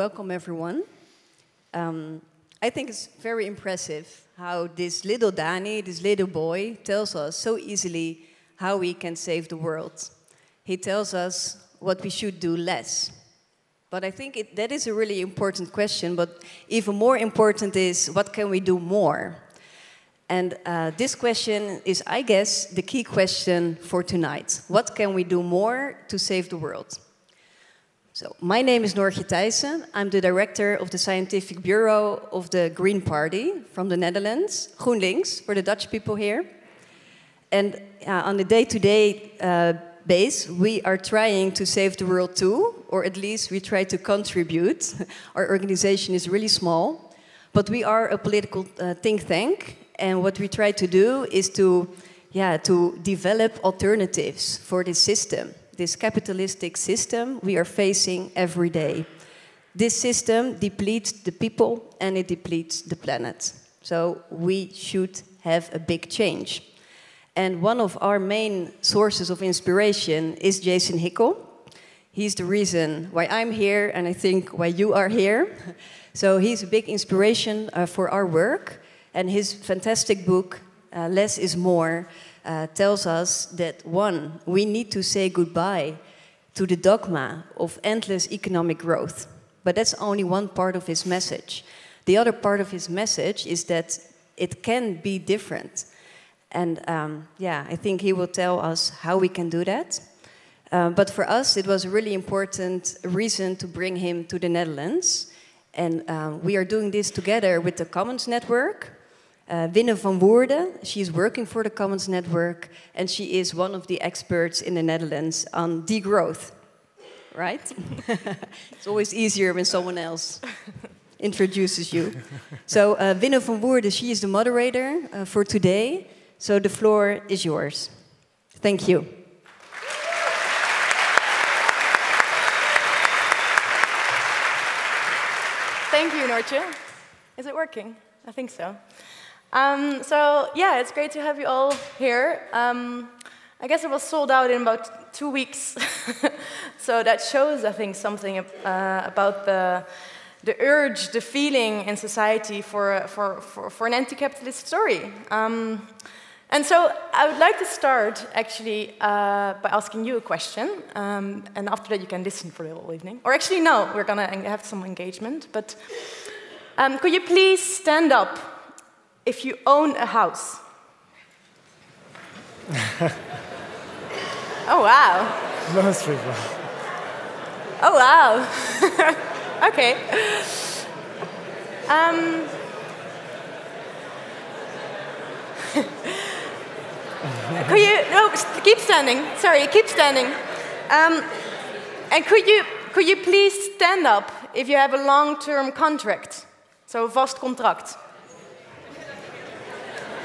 welcome everyone. Um, I think it's very impressive how this little Danny, this little boy, tells us so easily how we can save the world. He tells us what we should do less. But I think it, that is a really important question, but even more important is what can we do more? And uh, this question is, I guess, the key question for tonight. What can we do more to save the world? So, my name is Noortje Thijssen. I'm the director of the Scientific Bureau of the Green Party from the Netherlands, GroenLinks, for the Dutch people here. And uh, on a day to day base, we are trying to save the world too, or at least we try to contribute. Our organization is really small, but we are a political uh, think tank, and what we try to do is to, yeah, to develop alternatives for this system this capitalistic system we are facing every day. This system depletes the people and it depletes the planet. So we should have a big change. And one of our main sources of inspiration is Jason Hickel. He's the reason why I'm here and I think why you are here. So he's a big inspiration uh, for our work. And his fantastic book, uh, Less is More, uh, tells us that one, we need to say goodbye to the dogma of endless economic growth. But that's only one part of his message. The other part of his message is that it can be different. And um, yeah, I think he will tell us how we can do that. Uh, but for us, it was a really important reason to bring him to the Netherlands. And um, we are doing this together with the Commons Network, uh, Winne van Woerden, she's working for the Commons Network, and she is one of the experts in the Netherlands on degrowth. Right? it's always easier when someone else introduces you. So, uh, Winne van Woerden, she is the moderator uh, for today. So, the floor is yours. Thank you. Thank you, Noortje. Is it working? I think so. Um, so yeah, it's great to have you all here. Um, I guess it was sold out in about two weeks, so that shows, I think, something uh, about the the urge, the feeling in society for for for, for an anti-capitalist story. Um, and so I would like to start actually uh, by asking you a question, um, and after that you can listen for the whole evening. Or actually, no, we're gonna have some engagement. But um, could you please stand up if you own a house? oh, wow. Most people. Oh, wow. okay. Um, could you, no, keep standing. Sorry, keep standing. Um, and could you, could you please stand up if you have a long-term contract? So, vast contract.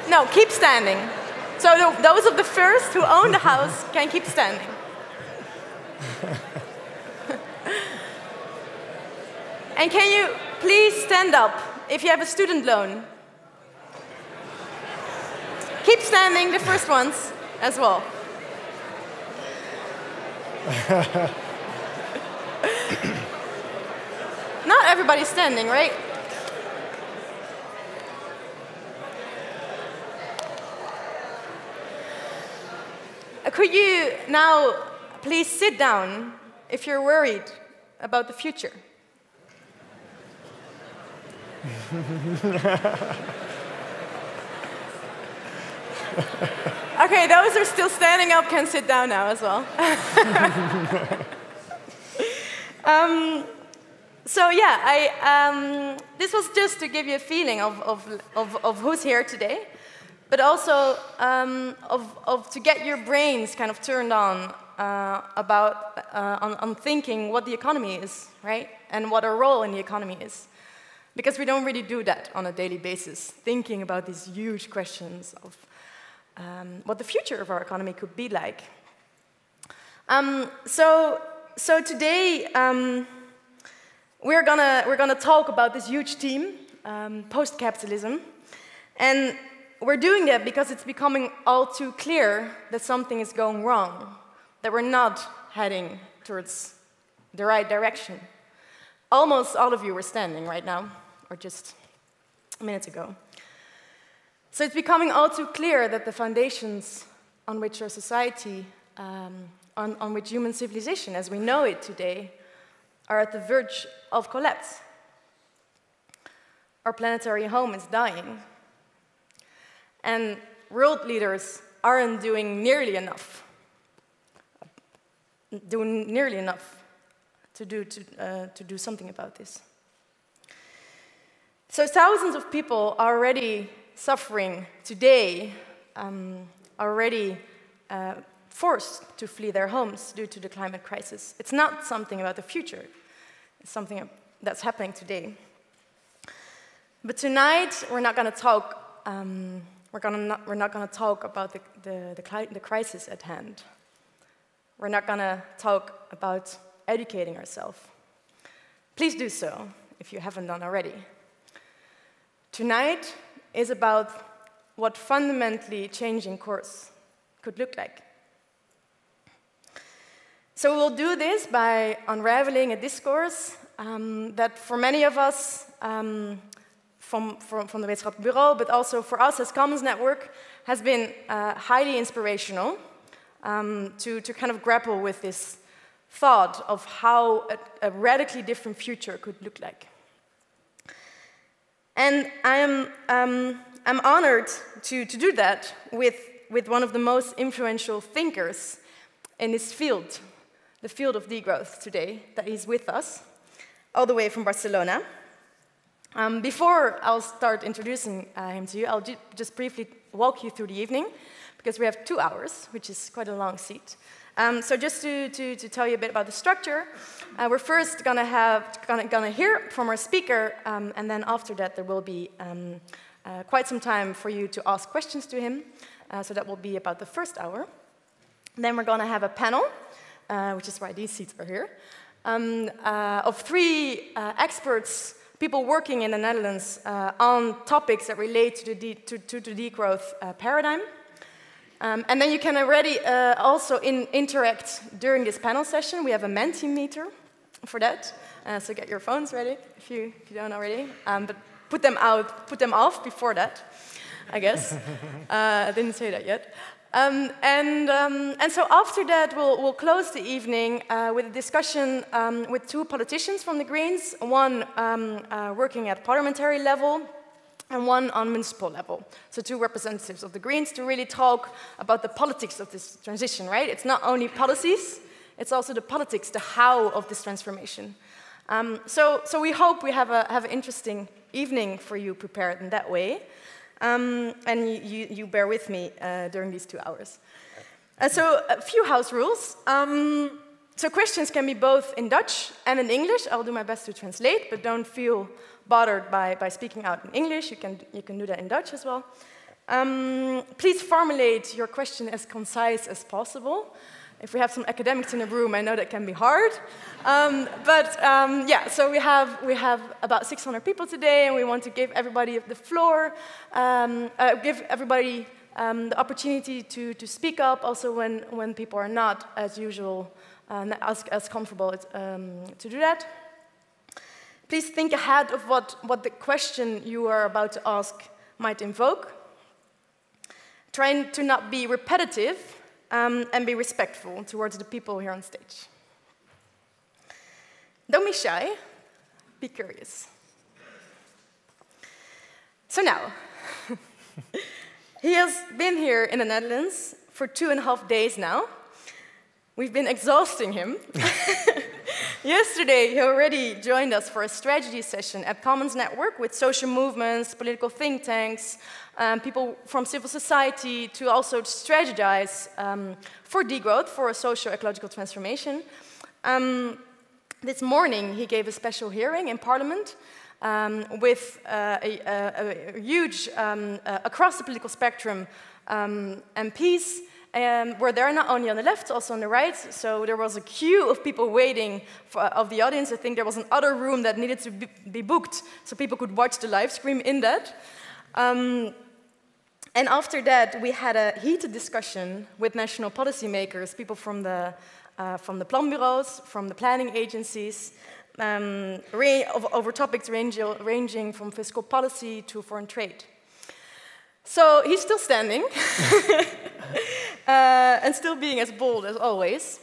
No, keep standing. So the, those of the first who own the house can keep standing. and can you please stand up if you have a student loan? Keep standing, the first ones as well. Not everybody's standing, right? Could you now please sit down if you're worried about the future? okay, those who are still standing up can sit down now as well. um, so yeah, I, um, this was just to give you a feeling of, of, of, of who's here today but also um, of, of, to get your brains kind of turned on uh, about uh, on, on, thinking what the economy is, right, and what our role in the economy is, because we don't really do that on a daily basis, thinking about these huge questions of um, what the future of our economy could be like. Um, so, so today um, we're gonna we're gonna talk about this huge theme, um, post-capitalism, and we're doing that because it's becoming all too clear that something is going wrong, that we're not heading towards the right direction. almost all of you were standing right now, or just a minute ago. So it's becoming all too clear that the foundations on which our society, um, on, on which human civilization as we know it today, are at the verge of collapse. Our planetary home is dying. And world leaders aren't doing nearly enough, doing nearly enough to do, to, uh, to do something about this. So thousands of people are already suffering today, um, already uh, forced to flee their homes due to the climate crisis. It's not something about the future, it's something that's happening today. But tonight, we're not going to talk. Um, we're, gonna not, we're not going to talk about the, the, the, the crisis at hand. We're not going to talk about educating ourselves. Please do so if you haven't done already. Tonight is about what fundamentally changing course could look like. So we'll do this by unraveling a discourse um, that for many of us um, from, from, from the Wetenschappelijk Bureau, but also for us as Commons Network, has been uh, highly inspirational um, to, to kind of grapple with this thought of how a, a radically different future could look like. And I am um, I'm honored to, to do that with, with one of the most influential thinkers in this field, the field of degrowth today, that is with us, all the way from Barcelona. Um, before I'll start introducing uh, him to you, I'll ju just briefly walk you through the evening, because we have two hours, which is quite a long seat. Um, so just to, to, to, tell you a bit about the structure, uh, we're first gonna have gonna, gonna hear from our speaker, um, and then after that there will be um, uh, quite some time for you to ask questions to him. Uh, so that will be about the first hour. Then we're gonna have a panel, uh, which is why these seats are here, um, uh, of three uh, experts, people working in the Netherlands on topics that relate to the, to, to the degrowth paradigm. Um, and then you can already uh, also in, interact during this panel session. We have a Mentimeter for that. Uh, so get your phones ready if you, if you don't already. Um, but put them out, put them off before that, I guess. uh, I didn't say that yet. Um, and, um, and so after that, we'll, we'll close the evening uh, with a discussion um, with two politicians from the Greens, one um, uh, working at parliamentary level, and one on municipal level. So two representatives of the Greens to really talk about the politics of this transition, right? It's not only policies, it's also the politics, the how of this transformation. Um, so, so we hope we have, a, have an interesting evening for you prepared in that way. Um, and you, you, bear with me uh, during these two hours. Uh, so a few house rules. Um, so questions can be both in Dutch and in English. I'll do my best to translate, but don't feel bothered by, by speaking out in English. You can, you can do that in Dutch as well. Um, please formulate your question as concise as possible. If we have some academics in the room, I know that can be hard. Um, but um, yeah, so we have, we have about 600 people today, and we want to give everybody the floor, um, uh, give everybody um, the opportunity to, to speak up, also when, when people are not, as usual, uh, as, as comfortable um, to do that. Please think ahead of what, what the question you are about to ask might invoke. Try to not be repetitive um, and be respectful towards the people here on stage. Don't be shy, be curious. So now, he has been here in the Netherlands for two and a half days now. We've been exhausting him. Yesterday, he already joined us for a strategy session at Commons Network with social movements, political think tanks, um, people from civil society to also strategize um, for degrowth, for a social ecological transformation. Um, this morning, he gave a special hearing in Parliament um, with uh, a, a, a, huge, um, uh, across the political spectrum, um, MPs um, were there not only on the left, also on the right. So there was a queue of people waiting for, of the audience. I think there was another room that needed to be, be booked so people could watch the live stream in that. Um, and after that, we had a heated discussion with national policymakers, people from the, uh, from the planbureaus, from the planning agencies, um, over topics ranging from fiscal policy to foreign trade. So he's still standing uh, and still being as bold as always.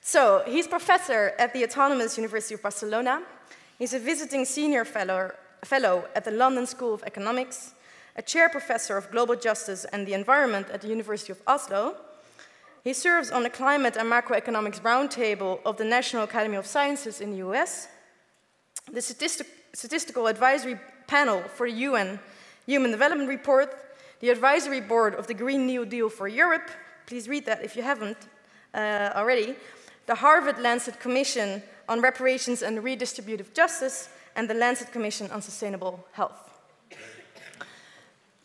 So he's professor at the Autonomous University of Barcelona. He's a visiting senior fellow, fellow at the London School of Economics, a chair professor of global justice and the environment at the University of Oslo. He serves on the Climate and Macroeconomics Roundtable of the National Academy of Sciences in the US, the statistic, Statistical Advisory Panel for the UN Human Development Report, the Advisory Board of the Green New Deal for Europe, please read that if you haven't uh, already, the Harvard Lancet Commission on Reparations and Redistributive Justice, and the Lancet Commission on Sustainable Health.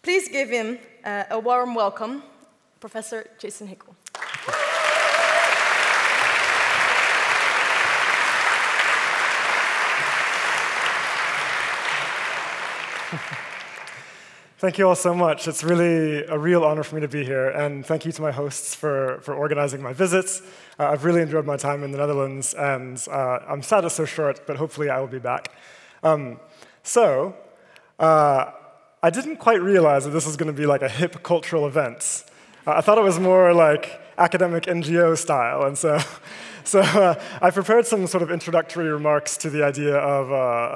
Please give him uh, a warm welcome, Professor Jason Hickel. Thank you all so much. It's really a real honor for me to be here, and thank you to my hosts for, for organizing my visits. Uh, I've really enjoyed my time in the Netherlands, and uh, I'm sad it's so short, but hopefully I will be back. Um, so, uh, I didn't quite realize that this was going to be like a hip cultural event. Uh, I thought it was more like academic NGO style, and so so uh, I prepared some sort of introductory remarks to the idea of, uh,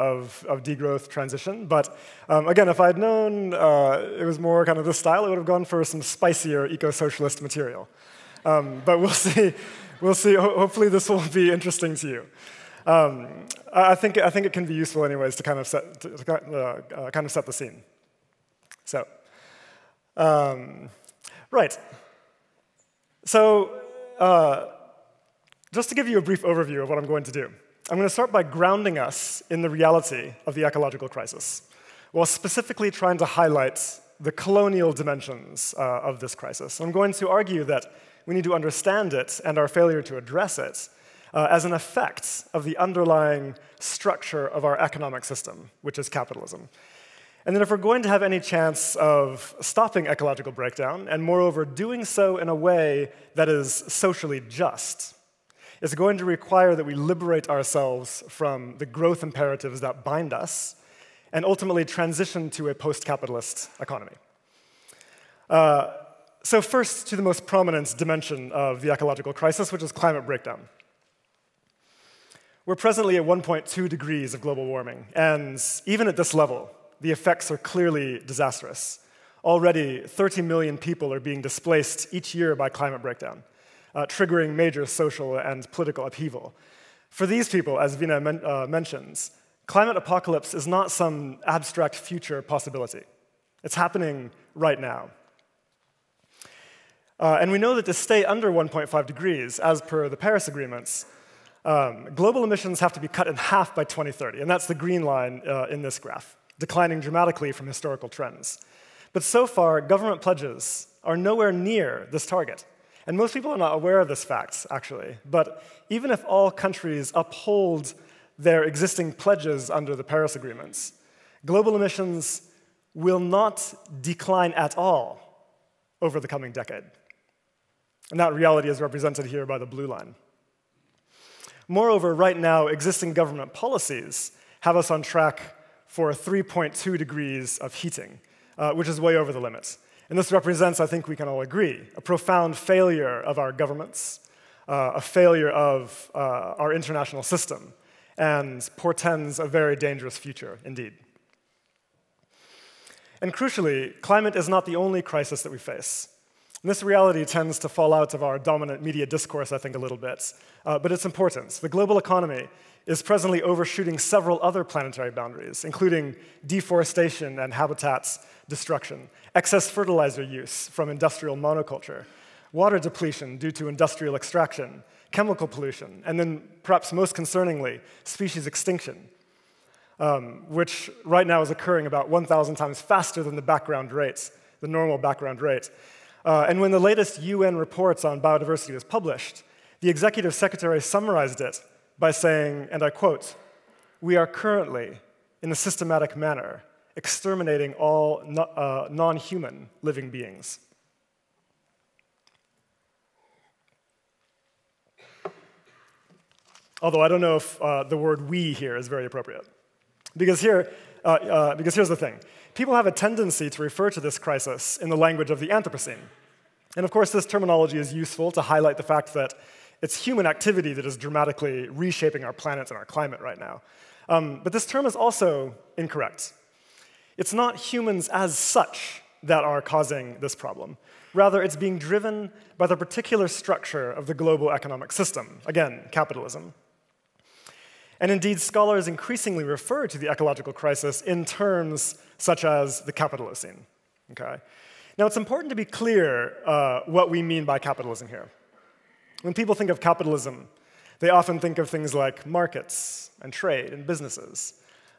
of, of, degrowth transition. But um, again, if I'd known uh, it was more kind of this style, I would have gone for some spicier eco-socialist material. Um, but we'll see. We'll see. Ho hopefully, this will be interesting to you. Um, I think I think it can be useful, anyways, to kind of set to, to, uh, kind of set the scene. So, um, right. So. Uh, just to give you a brief overview of what I'm going to do, I'm going to start by grounding us in the reality of the ecological crisis, while specifically trying to highlight the colonial dimensions uh, of this crisis. I'm going to argue that we need to understand it and our failure to address it uh, as an effect of the underlying structure of our economic system, which is capitalism. And then, if we're going to have any chance of stopping ecological breakdown, and moreover, doing so in a way that is socially just, is going to require that we liberate ourselves from the growth imperatives that bind us and ultimately transition to a post capitalist economy. Uh, so, first, to the most prominent dimension of the ecological crisis, which is climate breakdown. We're presently at 1.2 degrees of global warming, and even at this level, the effects are clearly disastrous. Already, 30 million people are being displaced each year by climate breakdown uh, triggering major social and political upheaval. For these people, as Vina men uh, mentions, climate apocalypse is not some abstract future possibility. It's happening right now. Uh, and we know that to stay under 1.5 degrees, as per the Paris agreements, um, global emissions have to be cut in half by 2030, and that's the green line uh, in this graph, declining dramatically from historical trends. But so far, government pledges are nowhere near this target. And most people are not aware of this fact, actually. But even if all countries uphold their existing pledges under the Paris agreements, global emissions will not decline at all over the coming decade. And that reality is represented here by the blue line. Moreover, right now, existing government policies have us on track for 3.2 degrees of heating, uh, which is way over the limit. And this represents, I think we can all agree, a profound failure of our governments, uh, a failure of uh, our international system, and portends a very dangerous future indeed. And crucially, climate is not the only crisis that we face. And this reality tends to fall out of our dominant media discourse, I think, a little bit. Uh, but it's important. The global economy is presently overshooting several other planetary boundaries, including deforestation and habitats destruction, excess fertilizer use from industrial monoculture, water depletion due to industrial extraction, chemical pollution, and then perhaps most concerningly, species extinction, um, which right now is occurring about 1,000 times faster than the background rate, the normal background rate. Uh, and when the latest UN reports on biodiversity was published, the executive secretary summarized it by saying, and I quote, We are currently, in a systematic manner, exterminating all no, uh, non human living beings. Although I don't know if uh, the word we here is very appropriate. Because, here, uh, uh, because here's the thing people have a tendency to refer to this crisis in the language of the Anthropocene. And of course, this terminology is useful to highlight the fact that it's human activity that is dramatically reshaping our planet and our climate right now. Um, but this term is also incorrect. It's not humans as such that are causing this problem. Rather, it's being driven by the particular structure of the global economic system, again, capitalism. And indeed, scholars increasingly refer to the ecological crisis in terms such as the capitalocene. Okay? Now, it's important to be clear uh, what we mean by capitalism here. When people think of capitalism, they often think of things like markets and trade and businesses.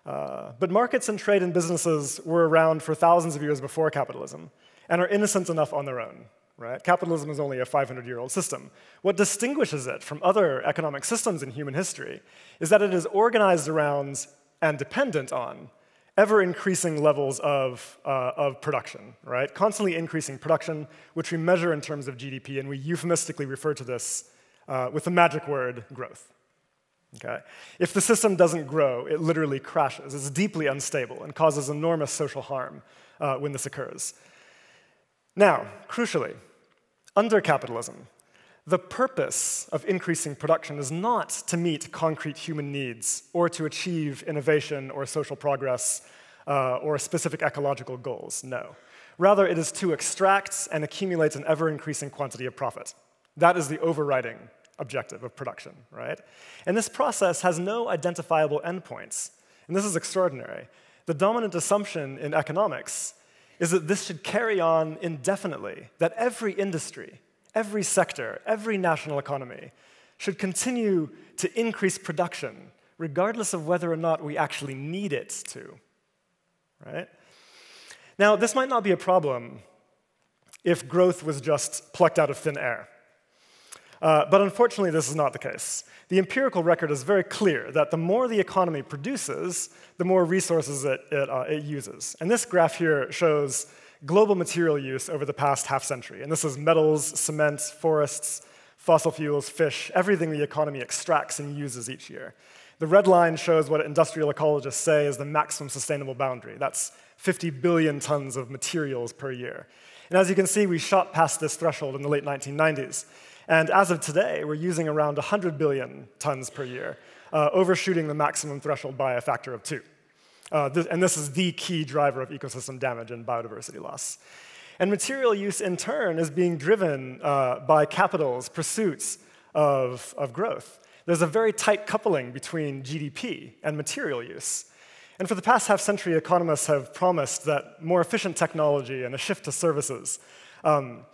Uh, but markets and trade and businesses were around for thousands of years before capitalism and are innocent enough on their own. Right? Capitalism is only a 500 year old system. What distinguishes it from other economic systems in human history is that it is organized around and dependent on ever increasing levels of, uh, of production, right? Constantly increasing production, which we measure in terms of GDP, and we euphemistically refer to this uh, with the magic word growth. Okay? If the system doesn't grow, it literally crashes. It's deeply unstable and causes enormous social harm uh, when this occurs. Now, crucially, under capitalism, the purpose of increasing production is not to meet concrete human needs or to achieve innovation or social progress uh, or specific ecological goals. No. Rather, it is to extract and accumulate an ever increasing quantity of profit. That is the overriding objective of production, right? And this process has no identifiable endpoints. And this is extraordinary. The dominant assumption in economics is that this should carry on indefinitely, that every industry, every sector, every national economy should continue to increase production, regardless of whether or not we actually need it to. Right? Now, this might not be a problem if growth was just plucked out of thin air. Uh, but unfortunately, this is not the case. The empirical record is very clear that the more the economy produces, the more resources it, it, uh, it uses. And this graph here shows global material use over the past half century. And this is metals, cement, forests, fossil fuels, fish, everything the economy extracts and uses each year. The red line shows what industrial ecologists say is the maximum sustainable boundary. That's 50 billion tons of materials per year. And as you can see, we shot past this threshold in the late 1990s. And as of today, we're using around 100 billion tons per year, uh, overshooting the maximum threshold by a factor of two. Uh, this, and this is the key driver of ecosystem damage and biodiversity loss. And material use, in turn, is being driven uh, by capital's pursuits of, of growth. There's a very tight coupling between GDP and material use. And for the past half century, economists have promised that more efficient technology and a shift to services um,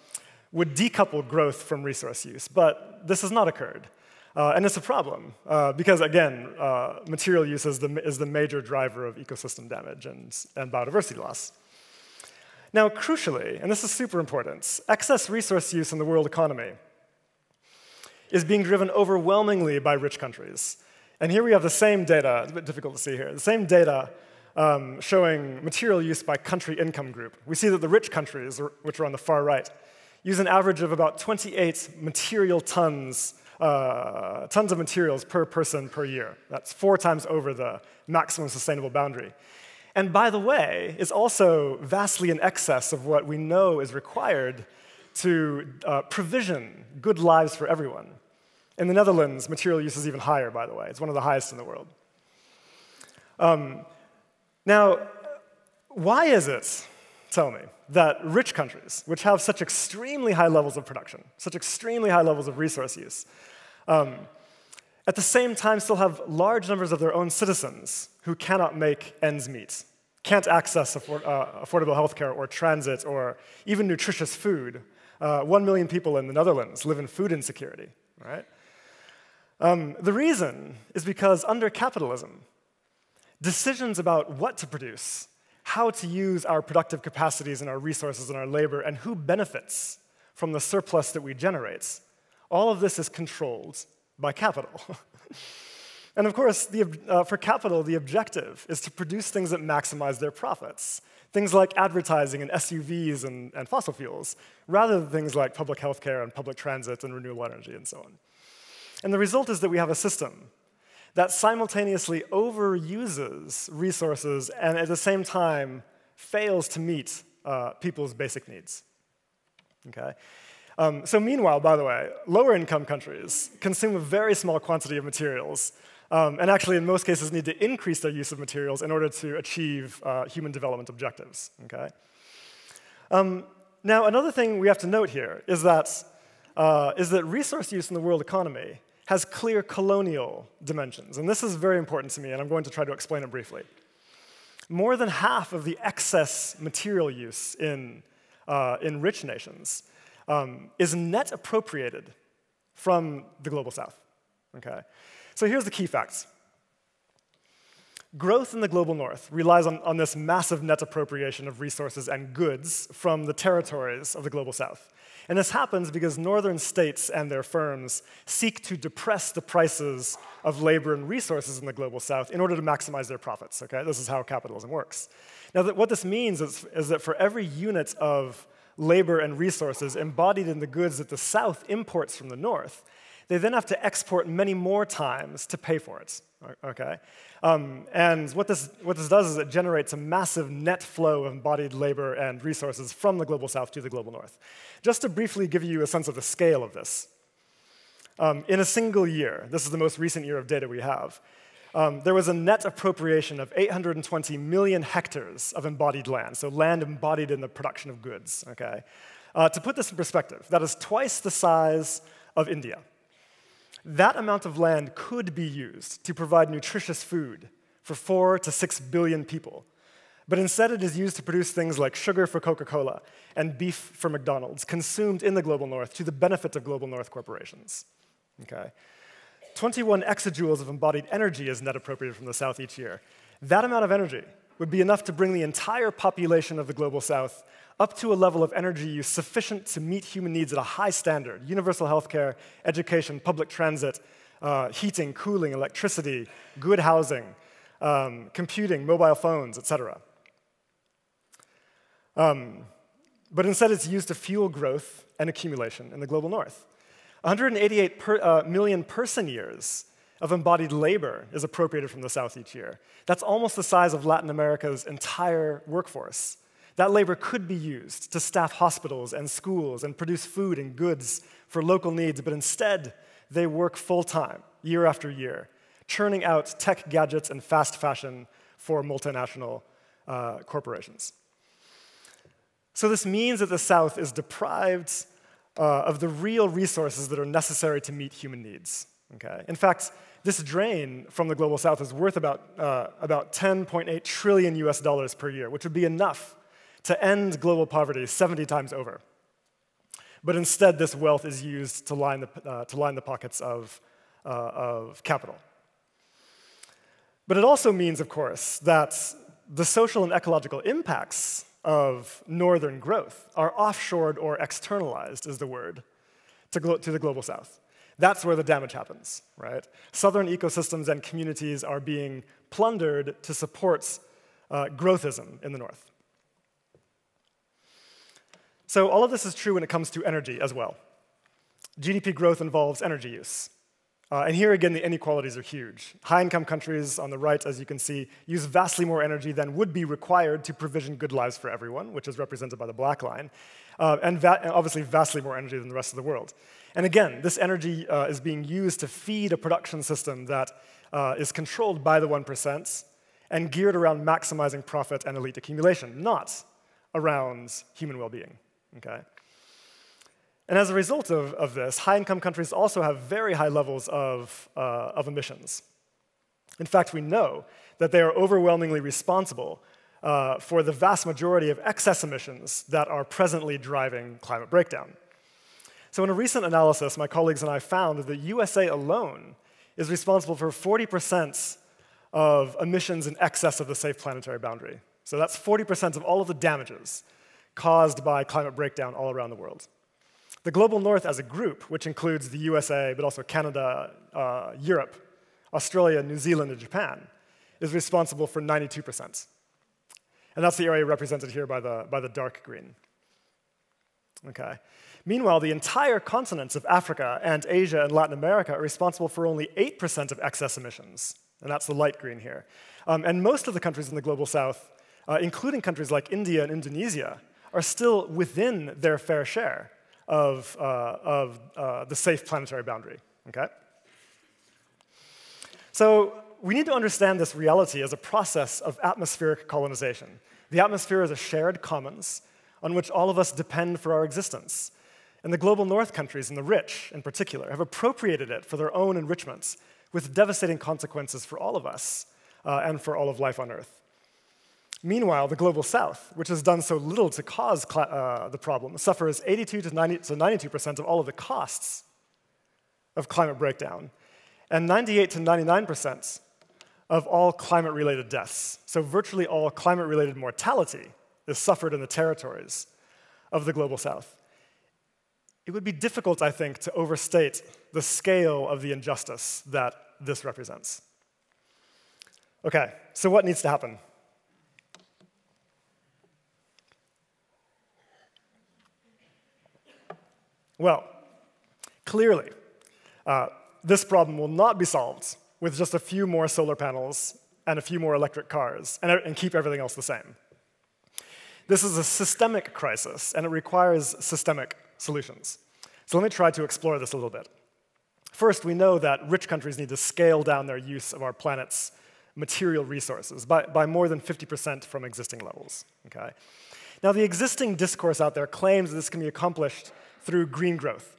would decouple growth from resource use, but this has not occurred. Uh, and it's a problem, uh, because again, uh, material use is the, is the major driver of ecosystem damage and, and biodiversity loss. Now, crucially, and this is super important, excess resource use in the world economy is being driven overwhelmingly by rich countries. And here we have the same data, it's a bit difficult to see here, the same data um, showing material use by country income group. We see that the rich countries, which are on the far right, use an average of about 28 material tons, uh, tons of materials per person per year. That's four times over the maximum sustainable boundary. And by the way, is also vastly in excess of what we know is required to uh, provision good lives for everyone. In the Netherlands, material use is even higher, by the way. It's one of the highest in the world. Um, now, why is it, tell me, that rich countries, which have such extremely high levels of production, such extremely high levels of resource use, um, at the same time still have large numbers of their own citizens who cannot make ends meet, can't access afford, uh, affordable healthcare or transit or even nutritious food. Uh, One million people in the Netherlands live in food insecurity, right? Um, the reason is because under capitalism, decisions about what to produce how to use our productive capacities and our resources and our labor and who benefits from the surplus that we generate. All of this is controlled by capital. and of course, the, uh, for capital, the objective is to produce things that maximize their profits. Things like advertising and SUVs and, and fossil fuels, rather than things like public health care and public transit and renewable energy and so on. And the result is that we have a system that simultaneously overuses resources and at the same time fails to meet uh, people's basic needs. Okay? Um, so, meanwhile, by the way, lower income countries consume a very small quantity of materials um, and actually, in most cases, need to increase their use of materials in order to achieve uh, human development objectives. Okay? Um, now, another thing we have to note here is that, uh, is that resource use in the world economy has clear colonial dimensions. And this is very important to me, and I'm going to try to explain it briefly. More than half of the excess material use in, uh, in rich nations um, is net appropriated from the global south. Okay? So here's the key facts. Growth in the global north relies on, on this massive net appropriation of resources and goods from the territories of the global south. And this happens because northern states and their firms seek to depress the prices of labor and resources in the global south in order to maximize their profits. Okay? This is how capitalism works. Now, what this means is, is that for every unit of labor and resources embodied in the goods that the south imports from the north, they then have to export many more times to pay for it. Okay? Um, and what this, what this does is it generates a massive net flow of embodied labor and resources from the global south to the global north. Just to briefly give you a sense of the scale of this, um, in a single year, this is the most recent year of data we have, um, there was a net appropriation of 820 million hectares of embodied land, so land embodied in the production of goods. Okay? Uh, to put this in perspective, that is twice the size of India. That amount of land could be used to provide nutritious food for four to six billion people. But instead, it is used to produce things like sugar for Coca Cola and beef for McDonald's, consumed in the global north to the benefit of global north corporations. Okay? 21 exajoules of embodied energy is net appropriated from the south each year. That amount of energy would be enough to bring the entire population of the global south up to a level of energy use sufficient to meet human needs at a high standard universal health care, education, public transit, uh, heating, cooling, electricity, good housing, um, computing, mobile phones, etc. Um, but instead, it's used to fuel growth and accumulation in the global north. 188 per, uh, million person years of embodied labor is appropriated from the South each year. That's almost the size of Latin America's entire workforce. That labor could be used to staff hospitals and schools and produce food and goods for local needs, but instead, they work full time, year after year, churning out tech gadgets and fast fashion for multinational uh, corporations. So, this means that the South is deprived uh, of the real resources that are necessary to meet human needs. Okay? In fact, this drain from the global south is worth about, uh, about 10.8 trillion US dollars per year, which would be enough to end global poverty 70 times over. But instead, this wealth is used to line the, uh, to line the pockets of, uh, of capital. But it also means, of course, that the social and ecological impacts of northern growth are offshored or externalized, is the word, to, to the global south. That's where the damage happens, right? Southern ecosystems and communities are being plundered to support uh, growthism in the north. So, all of this is true when it comes to energy as well. GDP growth involves energy use. Uh, and here again, the inequalities are huge. High income countries on the right, as you can see, use vastly more energy than would be required to provision good lives for everyone, which is represented by the black line, uh, and, and, obviously vastly more energy than the rest of the world. And again, this energy uh, is being used to feed a production system that uh, is controlled by the 1% and geared around maximizing profit and elite accumulation, not around human well being. Okay? And as a result of, of this, high income countries also have very high levels of, uh, of emissions. In fact, we know that they are overwhelmingly responsible uh, for the vast majority of excess emissions that are presently driving climate breakdown. So, in a recent analysis, my colleagues and I found that the USA alone is responsible for 40% of emissions in excess of the safe planetary boundary. So, that's 40% of all of the damages caused by climate breakdown all around the world. The global north as a group, which includes the USA, but also Canada, uh, Europe, Australia, New Zealand, and Japan, is responsible for 92%. And that's the area represented here by the, by the dark green. Okay. Meanwhile, the entire continents of Africa and Asia and Latin America are responsible for only 8% of excess emissions, and that's the light green here. Um, and most of the countries in the global south, uh, including countries like India and Indonesia, are still within their fair share of, uh, of uh, the safe planetary boundary. Okay? So we need to understand this reality as a process of atmospheric colonization. The atmosphere is a shared commons on which all of us depend for our existence. And the global north countries, and the rich in particular, have appropriated it for their own enrichments with devastating consequences for all of us uh, and for all of life on Earth. Meanwhile, the global south, which has done so little to cause uh, the problem, suffers 82 to, 90, to 92% of all of the costs of climate breakdown, and 98 to 99% of all climate related deaths. So, virtually all climate related mortality is suffered in the territories of the global south it would be difficult, I think, to overstate the scale of the injustice that this represents. Okay, so what needs to happen? Well, clearly, uh, this problem will not be solved with just a few more solar panels and a few more electric cars and, and keep everything else the same. This is a systemic crisis, and it requires systemic solutions. So let me try to explore this a little bit. First, we know that rich countries need to scale down their use of our planet's material resources by, by more than 50% from existing levels. Okay? Now, the existing discourse out there claims that this can be accomplished through green growth.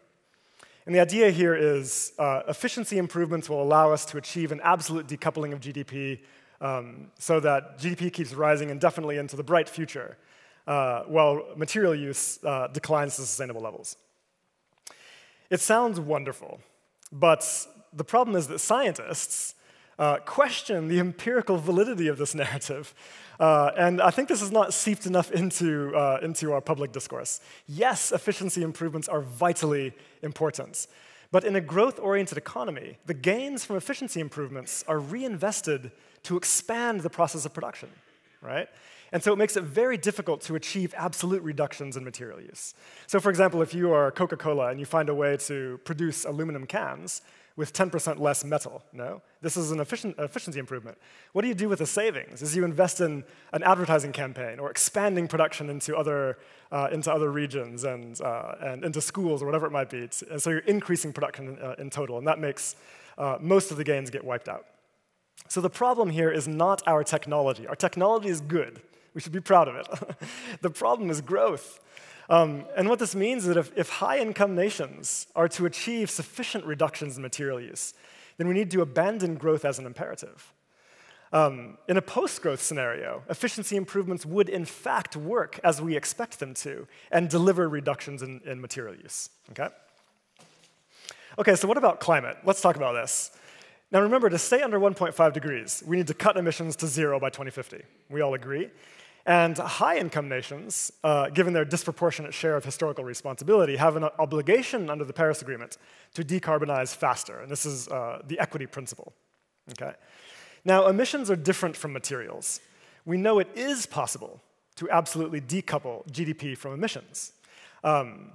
And the idea here is uh, efficiency improvements will allow us to achieve an absolute decoupling of GDP um, so that GDP keeps rising indefinitely into the bright future, uh, while material use uh, declines to sustainable levels. It sounds wonderful, but the problem is that scientists uh, question the empirical validity of this narrative. Uh, and I think this is not seeped enough into, uh, into our public discourse. Yes, efficiency improvements are vitally important. But in a growth oriented economy, the gains from efficiency improvements are reinvested to expand the process of production, right? And so it makes it very difficult to achieve absolute reductions in material use. So, for example, if you are Coca Cola and you find a way to produce aluminum cans with 10% less metal, no? This is an efficiency improvement. What do you do with the savings? Is you invest in an advertising campaign or expanding production into other, uh, into other regions and, uh, and into schools or whatever it might be. And so you're increasing production uh, in total, and that makes uh, most of the gains get wiped out. So the problem here is not our technology. Our technology is good. We should be proud of it. the problem is growth. Um, and what this means is that if, if high income nations are to achieve sufficient reductions in material use, then we need to abandon growth as an imperative. Um, in a post growth scenario, efficiency improvements would in fact work as we expect them to and deliver reductions in, in material use. Okay? Okay, so what about climate? Let's talk about this. Now remember, to stay under 1.5 degrees, we need to cut emissions to zero by 2050. We all agree. And high income nations, uh, given their disproportionate share of historical responsibility, have an obligation under the Paris Agreement to decarbonize faster. And this is uh, the equity principle. Okay? Now, emissions are different from materials. We know it is possible to absolutely decouple GDP from emissions um,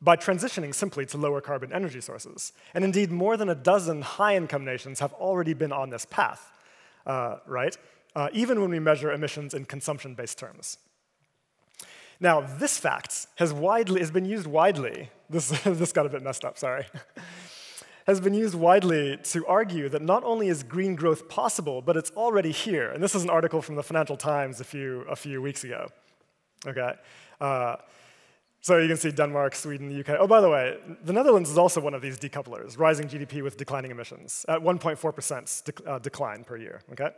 by transitioning simply to lower carbon energy sources. And indeed, more than a dozen high income nations have already been on this path, uh, right? Uh, even when we measure emissions in consumption-based terms. Now, this fact has, widely, has been used widely, this, this got a bit messed up, sorry, has been used widely to argue that not only is green growth possible, but it's already here. And this is an article from the Financial Times a few, a few weeks ago. Okay? Uh, so you can see Denmark, Sweden, the UK. Oh, by the way, the Netherlands is also one of these decouplers, rising GDP with declining emissions at 1.4% de uh, decline per year. Okay?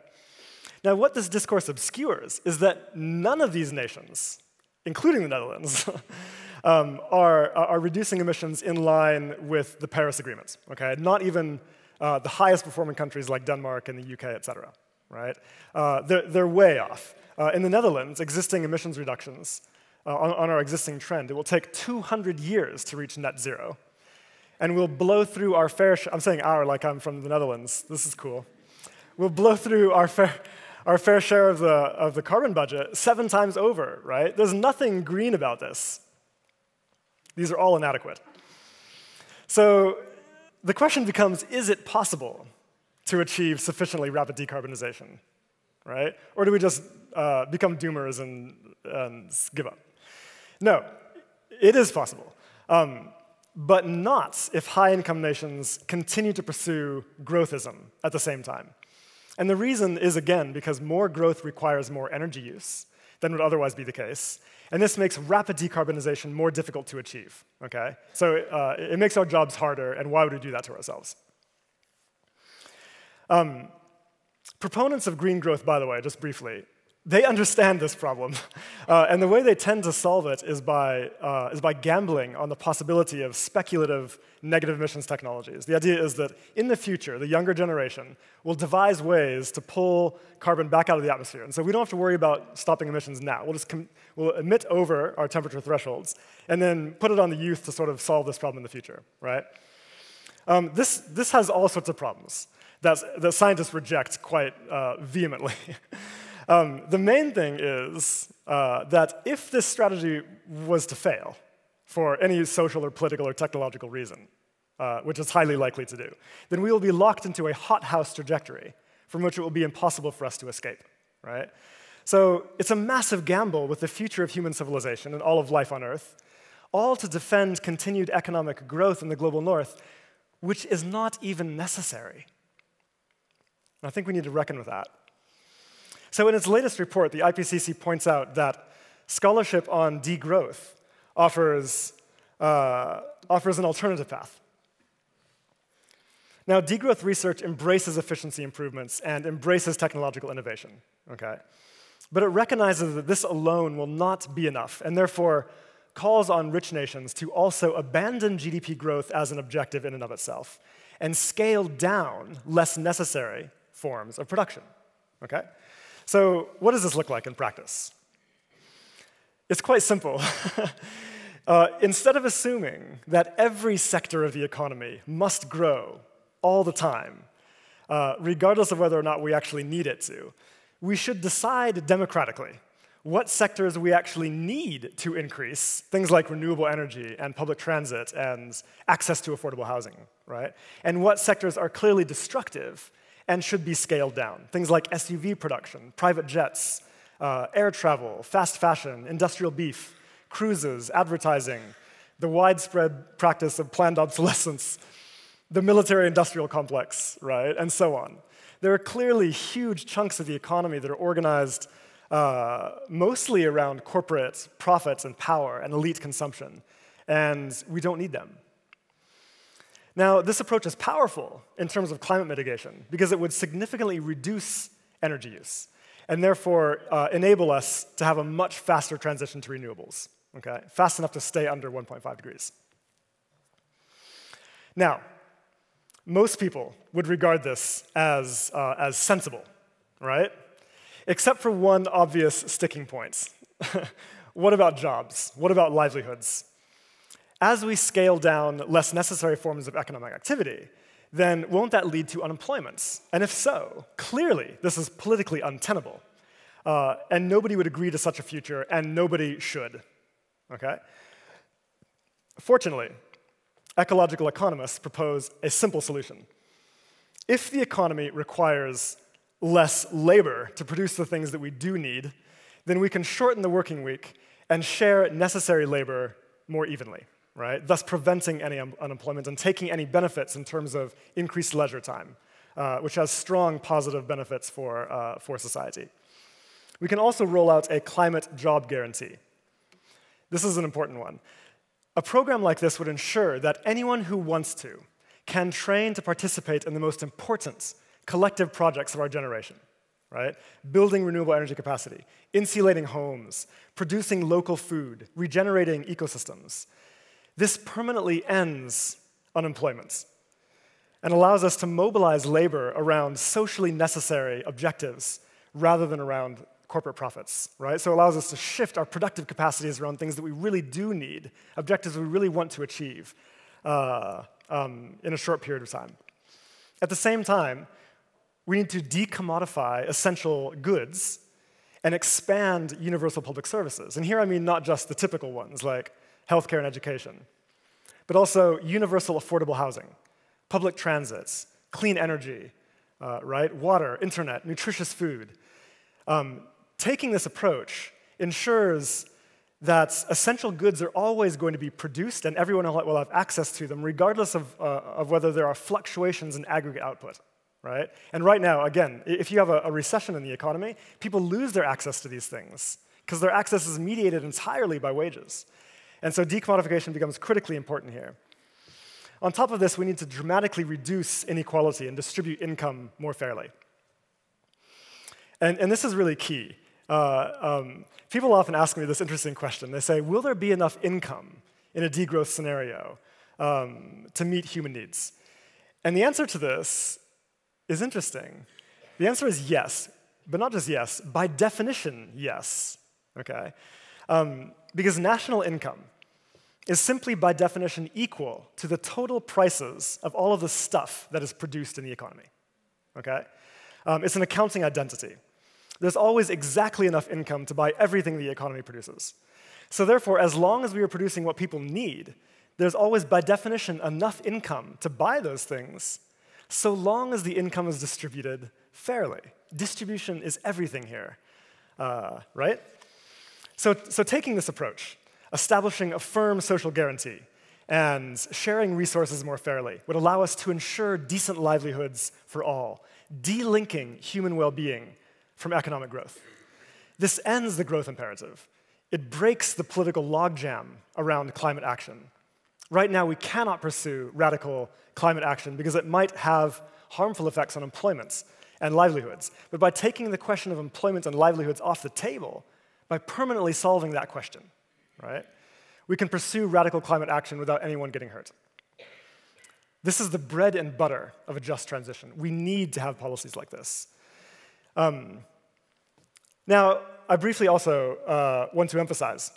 Now, what this discourse obscures is that none of these nations, including the Netherlands, um, are, are reducing emissions in line with the Paris Agreement. Okay? Not even uh, the highest performing countries like Denmark and the UK, et cetera. Right? Uh, they're, they're, way off. Uh, in the Netherlands, existing emissions reductions uh, on, on our existing trend, it will take 200 years to reach net zero. And we'll blow through our fair share. I'm saying our like I'm from the Netherlands. This is cool. We'll blow through our fair, our fair share of the, of the carbon budget seven times over, right? There's nothing green about this. These are all inadequate. So the question becomes is it possible to achieve sufficiently rapid decarbonization? Right? Or do we just uh, become doomers and, and, give up? No, it is possible. Um, but not if high income nations continue to pursue growthism at the same time. And the reason is, again, because more growth requires more energy use than would otherwise be the case. And this makes rapid decarbonization more difficult to achieve. Okay? So uh, it makes our jobs harder, and why would we do that to ourselves? Um, proponents of green growth, by the way, just briefly, they understand this problem. Uh, and the way they tend to solve it is by, uh, is by gambling on the possibility of speculative negative emissions technologies. The idea is that in the future, the younger generation will devise ways to pull carbon back out of the atmosphere. And so we don't have to worry about stopping emissions now. We'll just we'll emit over our temperature thresholds and then put it on the youth to sort of solve this problem in the future, right? Um, this, this has all sorts of problems that, scientists reject quite uh, vehemently. Um, the main thing is uh, that if this strategy was to fail for any social or political or technological reason, uh, which is highly likely to do, then we will be locked into a hothouse trajectory from which it will be impossible for us to escape, right? So it's a massive gamble with the future of human civilization and all of life on Earth, all to defend continued economic growth in the global north, which is not even necessary. And I think we need to reckon with that. So, in its latest report, the IPCC points out that scholarship on degrowth offers, uh, offers an alternative path. Now, degrowth research embraces efficiency improvements and embraces technological innovation, okay? But it recognizes that this alone will not be enough, and therefore calls on rich nations to also abandon GDP growth as an objective in and of itself and scale down less necessary forms of production, okay? So, what does this look like in practice? It's quite simple. uh, instead of assuming that every sector of the economy must grow all the time, uh, regardless of whether or not we actually need it to, we should decide democratically what sectors we actually need to increase, things like renewable energy and public transit and access to affordable housing, right? And what sectors are clearly destructive and should be scaled down. Things like SUV production, private jets, uh, air travel, fast fashion, industrial beef, cruises, advertising, the widespread practice of planned obsolescence, the military industrial complex, right, and so on. There are clearly huge chunks of the economy that are organized uh, mostly around corporate profits and power and elite consumption, and we don't need them. Now, this approach is powerful in terms of climate mitigation because it would significantly reduce energy use and therefore uh, enable us to have a much faster transition to renewables, okay? Fast enough to stay under 1.5 degrees. Now, most people would regard this as, uh, as sensible, right? Except for one obvious sticking point. what about jobs? What about livelihoods? As we scale down less necessary forms of economic activity, then won't that lead to unemployment? And if so, clearly this is politically untenable. Uh, and nobody would agree to such a future, and nobody should. Okay? Fortunately, ecological economists propose a simple solution. If the economy requires less labor to produce the things that we do need, then we can shorten the working week and share necessary labor more evenly right? Thus preventing any un unemployment and taking any benefits in terms of increased leisure time, uh, which has strong positive benefits for, uh, for society. We can also roll out a climate job guarantee. This is an important one. A program like this would ensure that anyone who wants to can train to participate in the most important collective projects of our generation, right? Building renewable energy capacity, insulating homes, producing local food, regenerating ecosystems, this permanently ends unemployment and allows us to mobilize labor around socially necessary objectives rather than around corporate profits, right? So it allows us to shift our productive capacities around things that we really do need, objectives we really want to achieve uh, um, in a short period of time. At the same time, we need to decommodify essential goods and expand universal public services. And here I mean not just the typical ones like healthcare and education, but also universal affordable housing, public transits, clean energy, uh, right? Water, internet, nutritious food. Um, taking this approach ensures that essential goods are always going to be produced and everyone will have access to them, regardless of, uh, of whether there are fluctuations in aggregate output. Right? And right now, again, if you have a, a recession in the economy, people lose their access to these things because their access is mediated entirely by wages. And so decommodification becomes critically important here. On top of this, we need to dramatically reduce inequality and distribute income more fairly. And, and this is really key. Uh, um, people often ask me this interesting question. They say, Will there be enough income in a degrowth scenario um, to meet human needs? And the answer to this is interesting. The answer is yes, but not just yes, by definition, yes. Okay? Um, because national income is simply by definition equal to the total prices of all of the stuff that is produced in the economy. Okay? Um, it's an accounting identity. There's always exactly enough income to buy everything the economy produces. So, therefore, as long as we are producing what people need, there's always, by definition, enough income to buy those things, so long as the income is distributed fairly. Distribution is everything here, uh, right? So, so, taking this approach, establishing a firm social guarantee and sharing resources more fairly would allow us to ensure decent livelihoods for all, delinking human well being from economic growth. This ends the growth imperative. It breaks the political logjam around climate action. Right now, we cannot pursue radical climate action because it might have harmful effects on employment and livelihoods. But by taking the question of employment and livelihoods off the table, by permanently solving that question, right, we can pursue radical climate action without anyone getting hurt. This is the bread and butter of a just transition. We need to have policies like this. Um, now, I briefly also uh, want to emphasize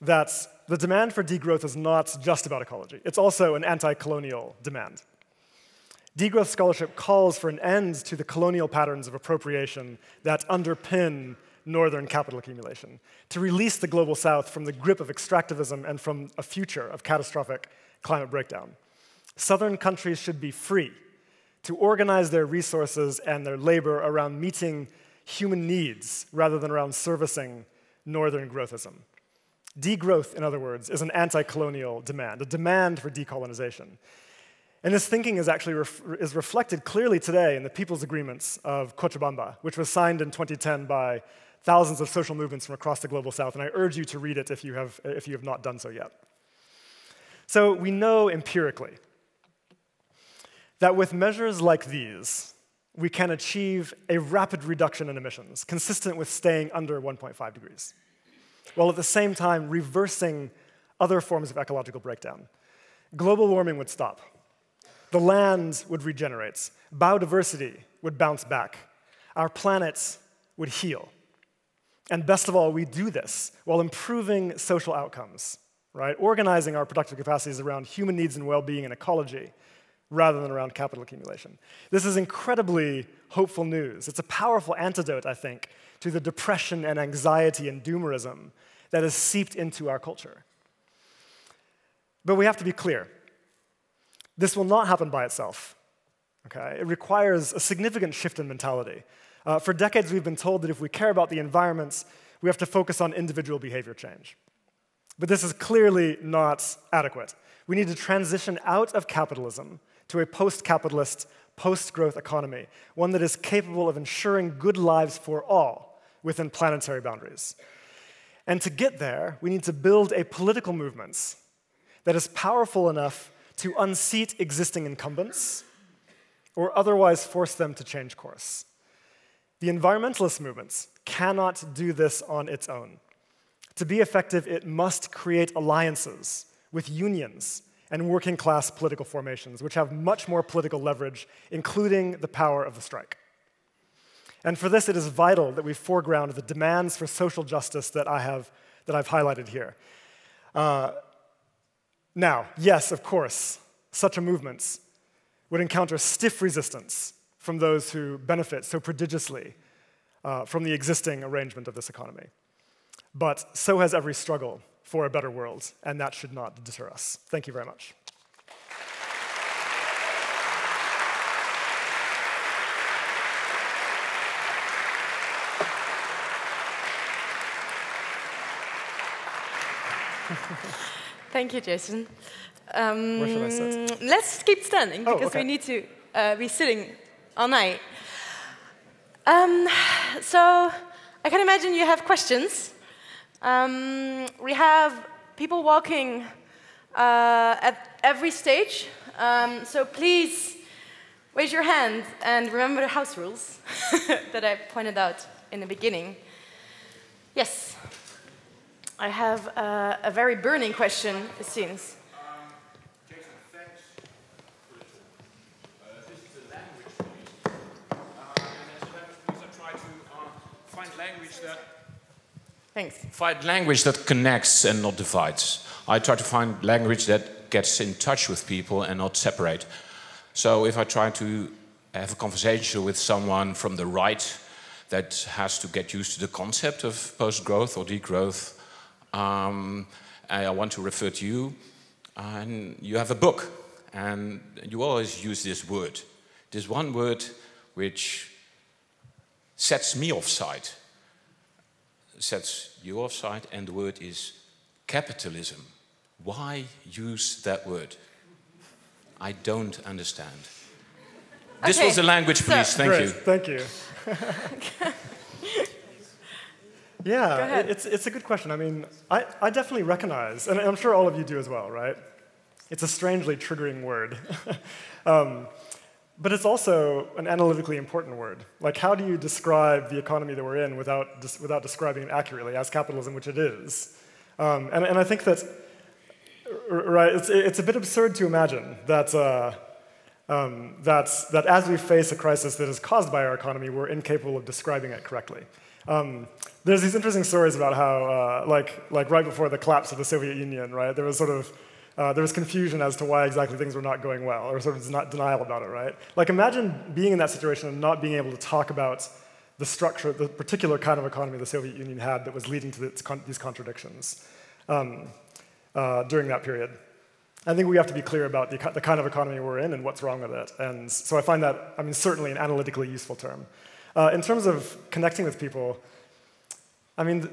that the demand for degrowth is not just about ecology, it's also an anti colonial demand. Degrowth scholarship calls for an end to the colonial patterns of appropriation that underpin northern capital accumulation, to release the global south from the grip of extractivism and from a future of catastrophic climate breakdown. Southern countries should be free to organize their resources and their labor around meeting human needs rather than around servicing northern growthism. Degrowth, in other words, is an anti colonial demand, a demand for decolonization. And this thinking is actually ref is reflected clearly today in the People's Agreements of Cochabamba, which was signed in 2010 by thousands of social movements from across the global south. And I urge you to read it if you have, if you have not done so yet. So we know empirically that with measures like these, we can achieve a rapid reduction in emissions, consistent with staying under 1.5 degrees, while at the same time reversing other forms of ecological breakdown. Global warming would stop. The land would regenerate. Biodiversity would bounce back. Our planet would heal. And best of all, we do this while improving social outcomes, right? Organizing our productive capacities around human needs and well being and ecology rather than around capital accumulation. This is incredibly hopeful news. It's a powerful antidote, I think, to the depression and anxiety and doomerism that has seeped into our culture. But we have to be clear this will not happen by itself. Okay? It requires a significant shift in mentality. Uh, for decades, we've been told that if we care about the environments, we have to focus on individual behavior change. But this is clearly not adequate. We need to transition out of capitalism to a post capitalist, post growth economy, one that is capable of ensuring good lives for all within planetary boundaries. And to get there, we need to build a political movement that is powerful enough to unseat existing incumbents or otherwise force them to change course. The environmentalist movements cannot do this on its own. To be effective, it must create alliances with unions and working class political formations, which have much more political leverage, including the power of the strike. And for this, it is vital that we foreground the demands for social justice that, I have, that I've highlighted here. Uh, now, yes, of course, such a movement would encounter stiff resistance from those who benefit so prodigiously uh, from the existing arrangement of this economy. But so has every struggle for a better world, and that should not deter us. Thank you very much. Thank you, Jason. Um, Where should I sit? Um, let's keep standing oh, because okay. we need to uh, be sitting all night. Um, so I can imagine you have questions. Um, we have people walking uh, at every stage. Um, so please raise your hand and remember the house rules that I pointed out in the beginning. Yes. I have uh, a very burning question, it seems. Jason, thanks for this. Uh, this is a language quiz. Uh, and as a language quiz, I try to uh, find language that Thanks. find language that connects and not divides. I try to find language that gets in touch with people and not separate. So if I try to have a conversation with someone from the right that has to get used to the concept of post-growth or degrowth, um, I want to refer to you. And you have a book, and you always use this word. This one word which sets me offside. Sets you offside, and the word is capitalism. Why use that word? I don't understand. Okay. This was the language, please. Thank Great. you. Thank you. Yeah, it's, it's a good question. I mean, I, I definitely recognize, and I'm sure all of you do as well, right? It's a strangely triggering word. um, but it's also an analytically important word. Like, how do you describe the economy that we're in without, without describing it accurately as capitalism, which it is? Um, and, and I think that, right, it's, it's a bit absurd to imagine that, uh, um, that, that as we face a crisis that is caused by our economy, we're incapable of describing it correctly. Um, there's these interesting stories about how, uh, like, like right before the collapse of the Soviet Union, right, there was sort of uh, there was confusion as to why exactly things were not going well, or sort of not denial about it, right? Like, imagine being in that situation and not being able to talk about the structure, the particular kind of economy the Soviet Union had that was leading to these contradictions um, uh, during that period. I think we have to be clear about the, the, kind of economy we're in and what's wrong with it. And so I find that, I mean, certainly an analytically useful term. Uh, in terms of connecting with people, I mean,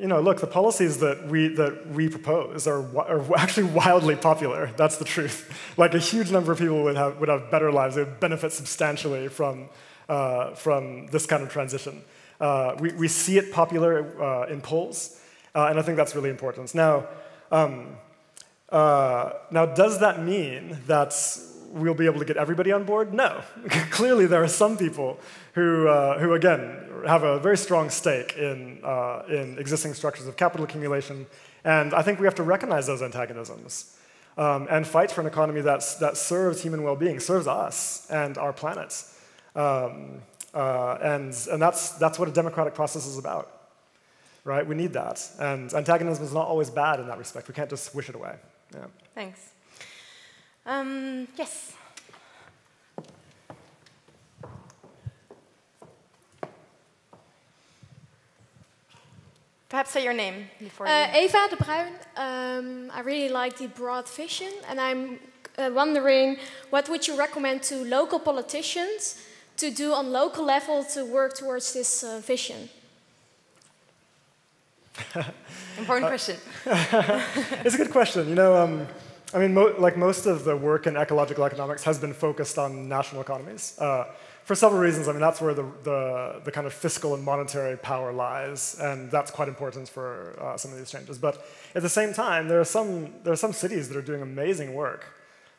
you know, look, the policies that we, that we propose are, are actually wildly popular. That's the truth. Like a huge number of people would have, would have better lives. They would benefit substantially from, uh, from this kind of transition. Uh, we, we see it popular uh, in polls, uh, and I think that's really important. Now, um, uh, now, does that mean that we'll be able to get everybody on board? No. Clearly, there are some people who, uh, who again, have a very strong stake in, uh, in existing structures of capital accumulation. And I think we have to recognize those antagonisms um, and fight for an economy that's, that serves human well being, serves us and our planet. Um, uh, and and that's, that's what a democratic process is about. Right? We need that. And antagonism is not always bad in that respect. We can't just wish it away. Yeah. Thanks. Um, yes. Perhaps say your name before. Uh, Eva de Bruin. Um, I really like the broad vision, and I'm uh, wondering what would you recommend to local politicians to do on local level to work towards this uh, vision? Important question. it's a good question. You know, um, I mean, mo like most of the work in ecological economics has been focused on national economies. Uh, for several reasons. I mean, that's where the, the, the, kind of fiscal and monetary power lies, and that's quite important for uh, some of these changes. But at the same time, there are some, there are some cities that are doing amazing work.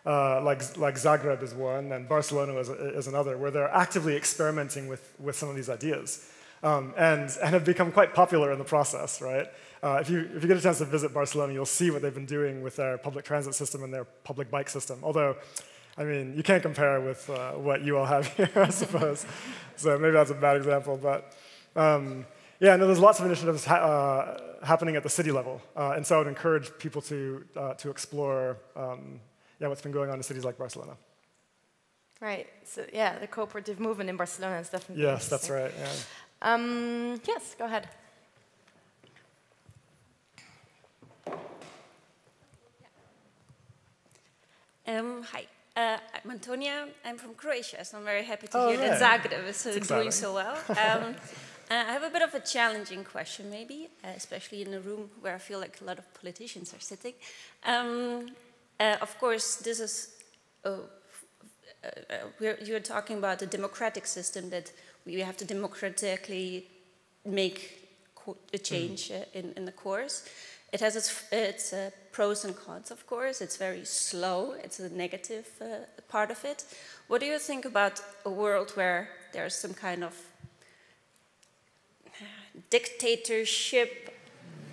Uh, like, like Zagreb is one, and Barcelona is, is another, where they're actively experimenting with, with some of these ideas. Um, and, and have become quite popular in the process, right? Uh, if, you, if you get a chance to visit Barcelona, you'll see what they've been doing with their public transit system and their public bike system. Although I mean, you can't compare with uh, what you all have here, I suppose. so maybe that's a bad example, but um, yeah, no, there's lots of initiatives ha uh, happening at the city level, uh, and so I would encourage people to uh, to explore um, yeah what's been going on in cities like Barcelona. Right. So yeah, the cooperative movement in Barcelona is definitely. Yes, that's right. Yeah. Um, yes, go ahead. Um, hi, uh, I'm Antonia. I'm from Croatia, so I'm very happy to oh, hear right. that Zagreb is uh, doing so well. Um, uh, I have a bit of a challenging question, maybe, uh, especially in a room where I feel like a lot of politicians are sitting. Um, uh, of course, this is. Uh, uh, you're talking about the democratic system that we have to democratically make a change mm. in, in the course. It has its, its uh, pros and cons, of course. It's very slow. It's a negative uh, part of it. What do you think about a world where there's some kind of dictatorship,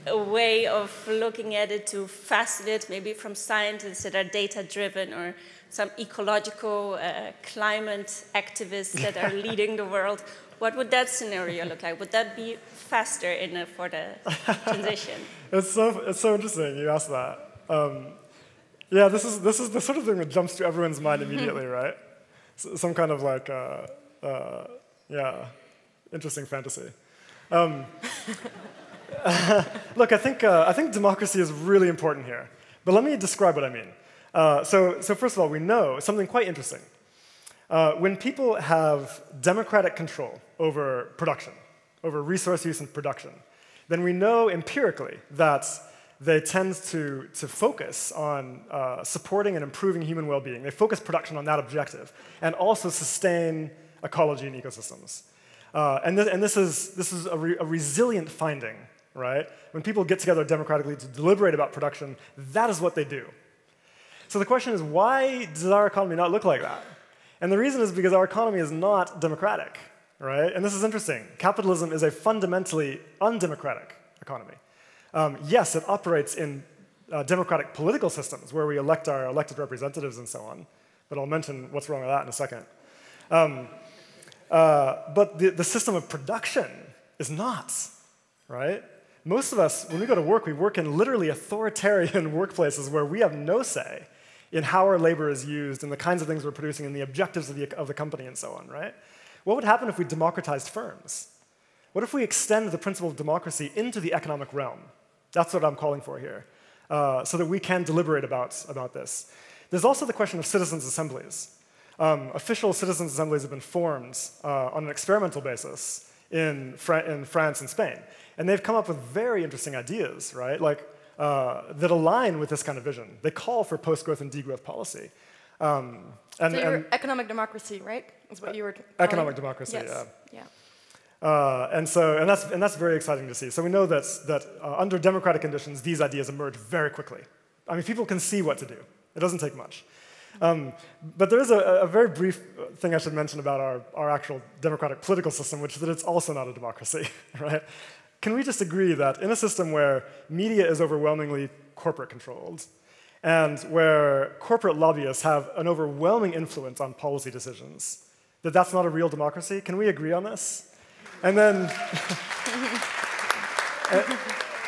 a way of looking at it to fasten it, maybe from scientists that are data-driven or some ecological uh, climate activists that are leading the world? What would that scenario look like? Would that be faster in a, for the transition? it's so it's so interesting you asked that. Um, yeah, this is this is the sort of thing that jumps to everyone's mind immediately, right? So, some kind of like uh, uh, yeah, interesting fantasy. Um, look, I think uh, I think democracy is really important here, but let me describe what I mean. Uh, so, so first of all, we know something quite interesting. Uh, when people have democratic control over production, over resource use and production, then we know empirically that they tend to, to focus on uh, supporting and improving human well being. They focus production on that objective and also sustain ecology and ecosystems. Uh, and, this, and this is, this is a, re, a resilient finding, right? When people get together democratically to deliberate about production, that is what they do. So the question is why does our economy not look like that? And the reason is because our economy is not democratic, right? And this is interesting. Capitalism is a fundamentally undemocratic economy. Um, yes, it operates in uh, democratic political systems where we elect our elected representatives and so on, but I'll mention what's wrong with that in a second. Um, uh, but the, the system of production is not, right? Most of us, when we go to work, we work in literally authoritarian workplaces where we have no say in how our labor is used and the kinds of things we're producing and the objectives of the, of the company and so on, right? What would happen if we democratized firms? What if we extend the principle of democracy into the economic realm? That's what I'm calling for here, uh, so that we can deliberate about, about this. There's also the question of citizens' assemblies. Um, official citizens' assemblies have been formed uh, on an experimental basis in, Fra in France and Spain. And they've come up with very interesting ideas, right? Like, uh, that align with this kind of vision. They call for post-growth and degrowth policy. Um, and, so and economic democracy, right? Is what you were economic democracy. Yes. Yeah. yeah. Uh, and so, and that's and that's very exciting to see. So we know that that uh, under democratic conditions, these ideas emerge very quickly. I mean, people can see what to do. It doesn't take much. Um, but there is a, a, very brief thing I should mention about our, our actual democratic political system, which is that it's also not a democracy, right? Can we just agree that in a system where media is overwhelmingly corporate controlled, and where corporate lobbyists have an overwhelming influence on policy decisions, that that's not a real democracy? Can we agree on this? And then,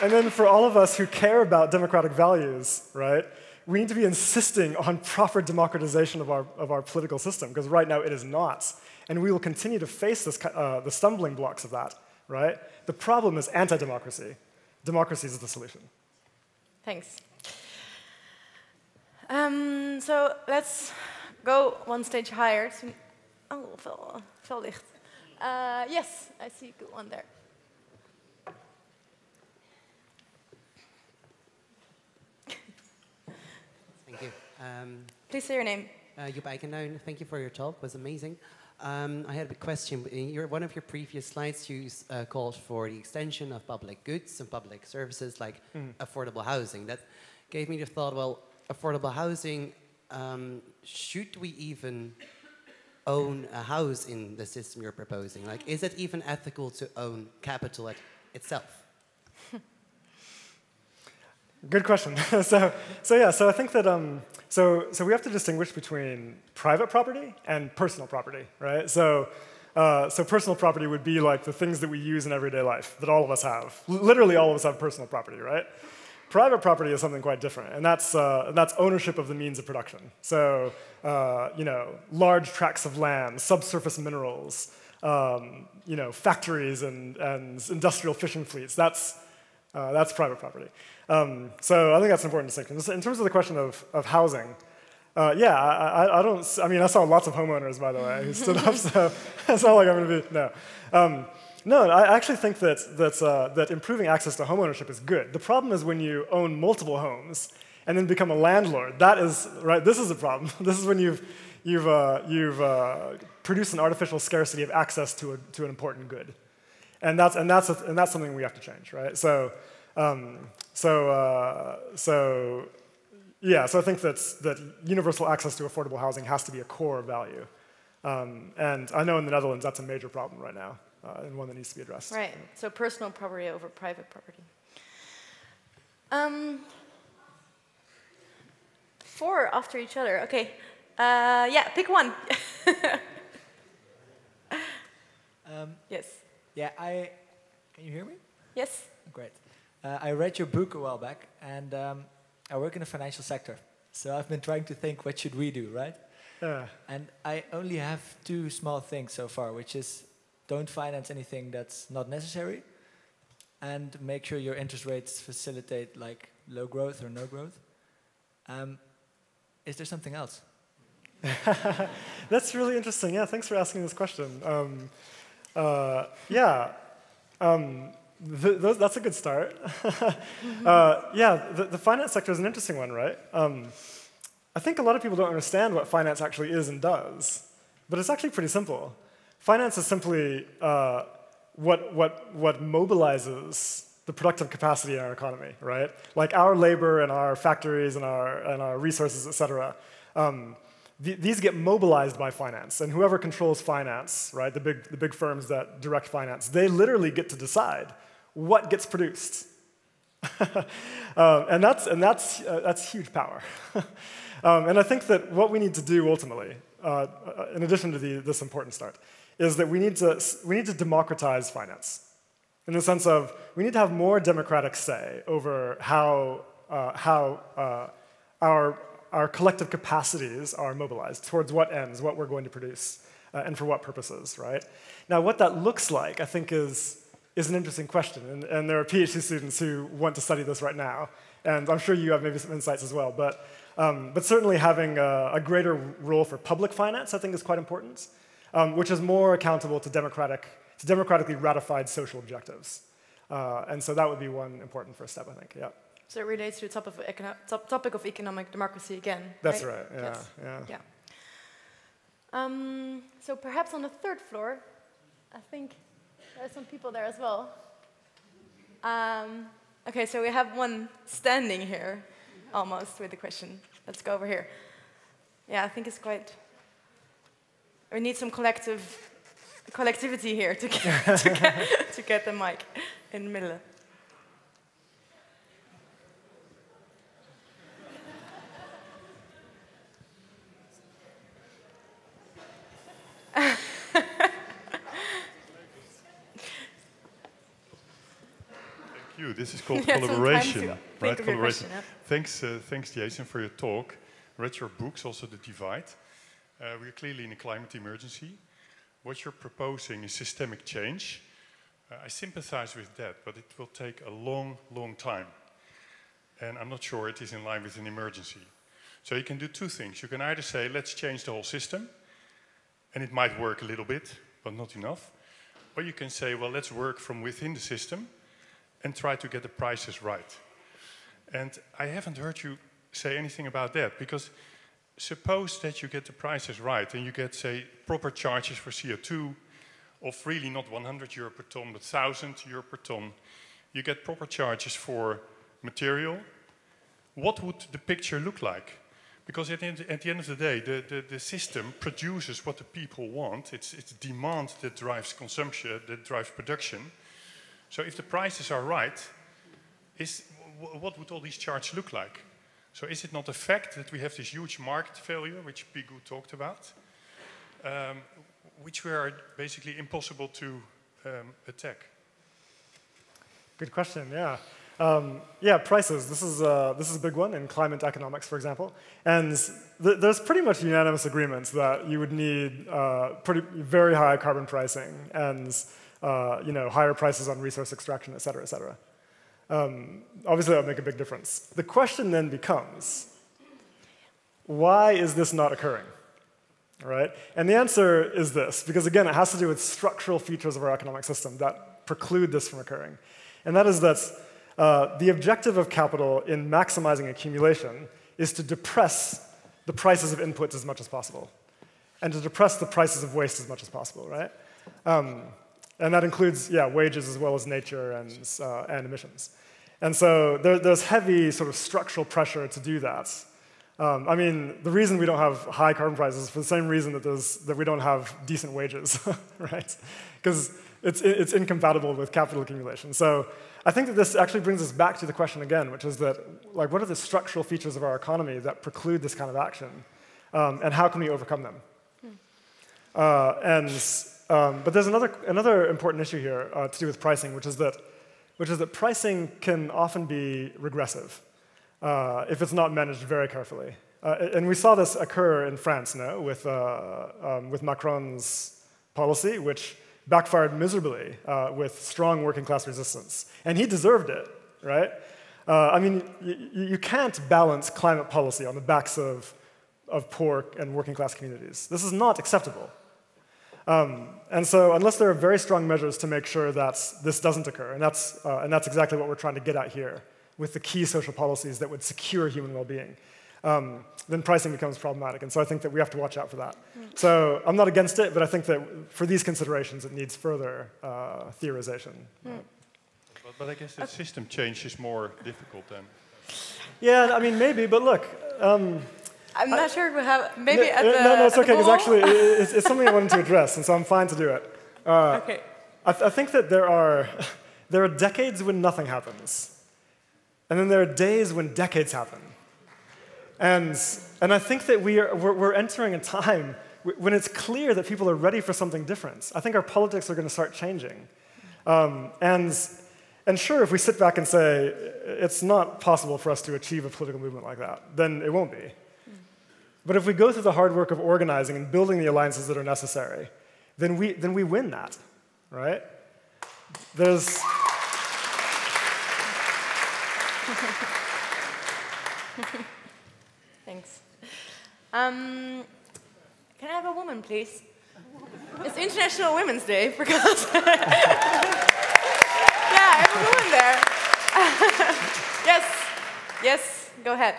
and, then for all of us who care about democratic values, right, we need to be insisting on proper democratization of our, of our political system, because right now it is not. And we will continue to face this, uh, the stumbling blocks of that right? The problem is anti-democracy. Democracy is the solution. Thanks. Um, so let's go one stage higher. Oh, fel, fel licht. Uh, yes, I see a good one there. Thank you. Um, Please say your name. Uh, Joep Eikenoon, thank you for your talk. It was amazing. Um, I had a question. In your, one of your previous slides, you uh, called for the extension of public goods and public services like mm. affordable housing. That gave me the thought, well, affordable housing, um, should we even own a house in the system you're proposing? Like, is it even ethical to own capital at itself? Good question. so, so yeah, so I think that um, so so we have to distinguish between private property and personal property, right? So. Uh, so personal property would be like the things that we use in everyday life that all of us have. L literally, all of us have personal property, right? Private property is something quite different, and that's uh, that's ownership of the means of production. So uh, you know, large tracts of land, subsurface minerals, um, you know, factories and, and industrial fishing fleets. That's uh, that's private property. Um, so I think that's an important distinction. In terms of the question of, of housing, uh, yeah, I, I, I, don't. I mean, I saw lots of homeowners, by the way, who stood up. So it's not like I'm going to be no. Um, no, I actually think that that uh, that improving access to homeownership is good. The problem is when you own multiple homes and then become a landlord. That is right. This is a problem. this is when you've you've uh, you've uh, produced an artificial scarcity of access to a, to an important good, and that's and that's a, and that's something we have to change, right? So. Um, so, uh, so yeah, so I think that, that universal access to affordable housing has to be a core value. Um, and I know in the Netherlands that's a major problem right now uh, and one that needs to be addressed. Right, so personal property over private property. Um, four after each other, okay. Uh, yeah, pick one. um, yes. Yeah, I, can you hear me? Yes. Great. Uh, I read your book a while back, and um, I work in the financial sector. So I've been trying to think, what should we do, right? Yeah. And I only have two small things so far, which is don't finance anything that's not necessary, and make sure your interest rates facilitate like low growth or no growth. Um, is there something else? that's really interesting. Yeah, thanks for asking this question. Um, uh, yeah. Um, those, that's a good start. uh, yeah, the, the, finance sector is an interesting one, right? Um, I think a lot of people don't understand what finance actually is and does, but it's actually pretty simple. Finance is simply uh, what, what, what mobilizes the productive capacity in our economy, right? Like our labor and our factories and our, and our resources, et cetera. Um, th these get mobilized by finance, and whoever controls finance, right, the big, the big firms that direct finance, they literally get to decide what gets produced. um, and that's, and that's, uh, that's huge power. um, and I think that what we need to do ultimately, uh, uh, in addition to the, this important start, is that we need, to, we need to democratize finance. In the sense of, we need to have more democratic say over how, uh, how uh, our, our collective capacities are mobilized towards what ends, what we're going to produce, uh, and for what purposes, right? Now, what that looks like, I think, is is an interesting question. And, and, there are PhD students who want to study this right now. And I'm sure you have maybe some insights as well. But, um, but certainly having a, a, greater role for public finance, I think, is quite important, um, which is more accountable to, democratic, to democratically ratified social objectives. Uh, and so that would be one important first step, I think. Yeah. So it relates to the top of top topic of economic democracy again. That's right. right. Yeah. Yes. Yeah. yeah. Um, so perhaps on the third floor, I think there are some people there as well. Um, okay, so we have one standing here, almost, with the question. Let's go over here. Yeah, I think it's quite... We need some collective collectivity here to get, to get, to get the mic in the middle. Thank you. This is called collaboration, right? Collaboration. Yeah. Thanks, uh, thanks, Jason, for your talk. Read your books, also The Divide. Uh, we're clearly in a climate emergency. What you're proposing is systemic change. Uh, I sympathize with that, but it will take a long, long time. And I'm not sure it is in line with an emergency. So you can do two things. You can either say, let's change the whole system, and it might work a little bit, but not enough. Or you can say, well, let's work from within the system and try to get the prices right. And I haven't heard you say anything about that because suppose that you get the prices right and you get, say, proper charges for CO2 of really not 100 euro per ton, but 1000 euro per ton. You get proper charges for material. What would the picture look like? Because at the end, of the day, the, the, the, system produces what the people want. It's, it's demand that drives consumption, that drives production. So if the prices are right, is, what would all these charts look like? So is it not a fact that we have this huge market failure, which Pigou talked about, um, which we are basically impossible to um, attack? Good question, yeah. Um, yeah, prices. This is, uh, this is a big one in climate economics, for example. And th there's pretty much unanimous agreements that you would need uh, pretty, very high carbon pricing and uh, you know, higher prices on resource extraction, et cetera, et cetera. Um, obviously, that would make a big difference. The question then becomes, why is this not occurring? Right? And the answer is this, because again, it has to do with structural features of our economic system that preclude this from occurring. And that is that uh, the objective of capital in maximizing accumulation is to depress the prices of inputs as much as possible, and to depress the prices of waste as much as possible, right? Um, and that includes, yeah, wages as well as nature and, uh, and emissions. And so there, there's heavy sort of structural pressure to do that. Um, I mean, the reason we don't have high carbon prices is for the same reason that, that we don't have decent wages, right? Because it's, it's incompatible with capital accumulation. So I think that this actually brings us back to the question again, which is that, like, what are the structural features of our economy that preclude this kind of action? Um, and how can we overcome them? Hmm. Uh, and, um, but there's another, another important issue here uh, to do with pricing, which is that which is that pricing can often be regressive uh, if it's not managed very carefully. Uh, and we saw this occur in France, no, with, uh, um, with Macron's policy, which backfired miserably uh, with strong working class resistance. And he deserved it, right? Uh, I mean, you can't balance climate policy on the backs of, of poor and working class communities. This is not acceptable. Um, and so, unless there are very strong measures to make sure that this doesn't occur, and that's, uh, and that's exactly what we're trying to get at here with the key social policies that would secure human well being, um, then pricing becomes problematic. And so, I think that we have to watch out for that. Mm. So, I'm not against it, but I think that for these considerations, it needs further uh, theorization. Mm. But, but, I guess the system change is more difficult then. Yeah, I mean, maybe, but look. Um, I'm not I, sure we have maybe no, at the no, no, it's okay because actually it's, it's, something I wanted to address, and so I'm fine to do it. Uh, okay. I, th I, think that there are there are decades when nothing happens, and then there are days when decades happen, and and I think that we are we're, we're entering a time when it's clear that people are ready for something different. I think our politics are going to start changing, um, and. And sure, if we sit back and say it's not possible for us to achieve a political movement like that, then it won't be. But if we go through the hard work of organizing and building the alliances that are necessary, then we, then we win that, right? There's. Thanks. Um, can I have a woman, please? It's International Women's Day, for God's yeah, I have a woman there. yes, yes, go ahead.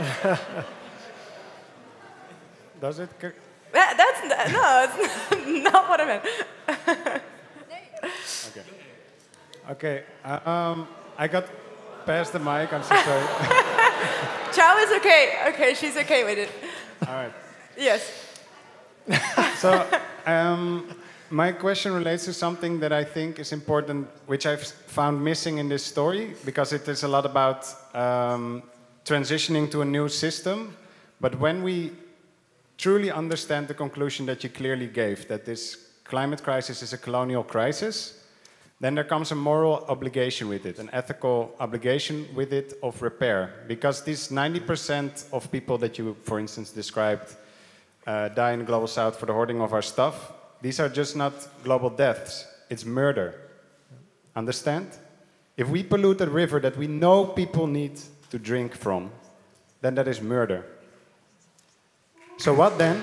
Does it? That, that's no, it's not what I meant. okay. Okay. Uh, um, I got past the mic. I'm so sorry. Chow is okay. Okay, she's okay with it. All right. Yes. so, um, my question relates to something that I think is important, which I've found missing in this story, because it is a lot about um, transitioning to a new system. But when we truly understand the conclusion that you clearly gave, that this climate crisis is a colonial crisis, then there comes a moral obligation with it, an ethical obligation with it of repair. Because these 90% of people that you, for instance, described uh, die in the global south for the hoarding of our stuff, these are just not global deaths, it's murder. Understand? If we pollute a river that we know people need to drink from, then that is murder. So, what then?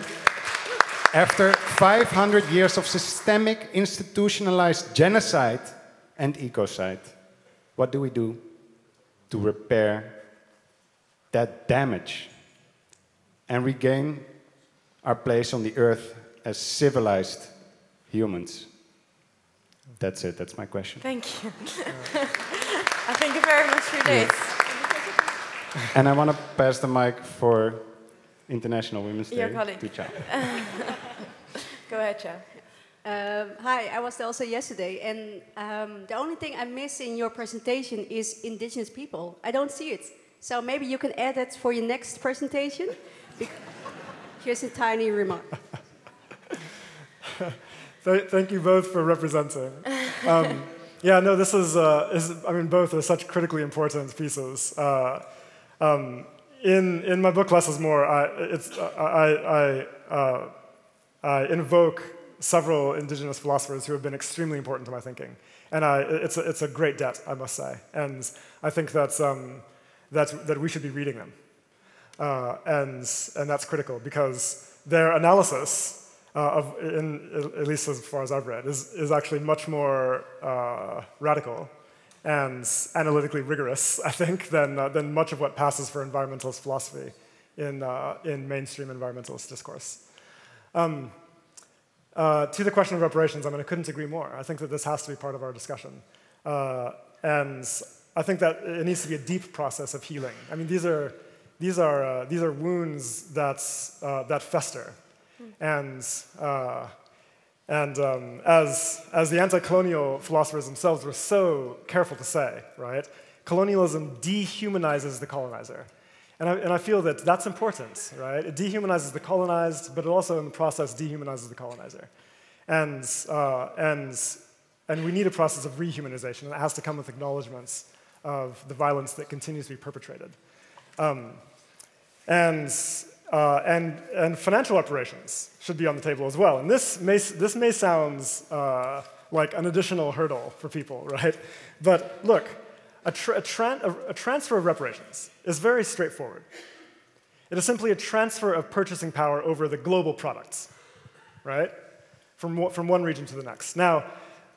After 500 years of systemic, institutionalized genocide and ecocide, what do we do to repair that damage and regain our place on the earth as civilized humans? That's it, that's my question. Thank you. I thank you very much for this. And I want to pass the mic for International Women's Day colleague. to Chow. Go ahead, Chow. Um, hi, I was there also yesterday, and um, the only thing I miss in your presentation is indigenous people. I don't see it. So maybe you can add that for your next presentation. Here's a tiny remark. Thank you both for representing. Um, yeah, no, this is, uh, is, I mean, both are such critically important pieces. Uh, um, in, in my book, Less is More, I, it's, I, I, uh, I invoke several indigenous philosophers who have been extremely important to my thinking. And I, it's, a, it's a great debt, I must say. And I think that, um, that, that we should be reading them. Uh, and, and that's critical because their analysis, uh, of, in, at least as far as I've read, is, is actually much more uh, radical and analytically rigorous, I think, than, uh, than much of what passes for environmentalist philosophy in, uh, in mainstream environmentalist discourse. Um, uh, to the question of reparations, I mean, I couldn't agree more. I think that this has to be part of our discussion. and I think that it needs to be a deep process of healing. I mean, these are, these are, uh, these are wounds that's, uh, that fester. And, uh, and um, as, as the anti colonial philosophers themselves were so careful to say, right, colonialism dehumanizes the colonizer. And I, and I feel that that's important, right? It dehumanizes the colonized, but it also, in the process, dehumanizes the colonizer. And, uh, and, and we need a process of rehumanization, and it has to come with acknowledgments of the violence that continues to be perpetrated. Um, and, uh, and, and financial reparations should be on the table as well. And this may, this may sound uh, like an additional hurdle for people, right? But look, a, tra a, a, transfer of reparations is very straightforward. It is simply a transfer of purchasing power over the global products, right? From, from one region to the next. Now,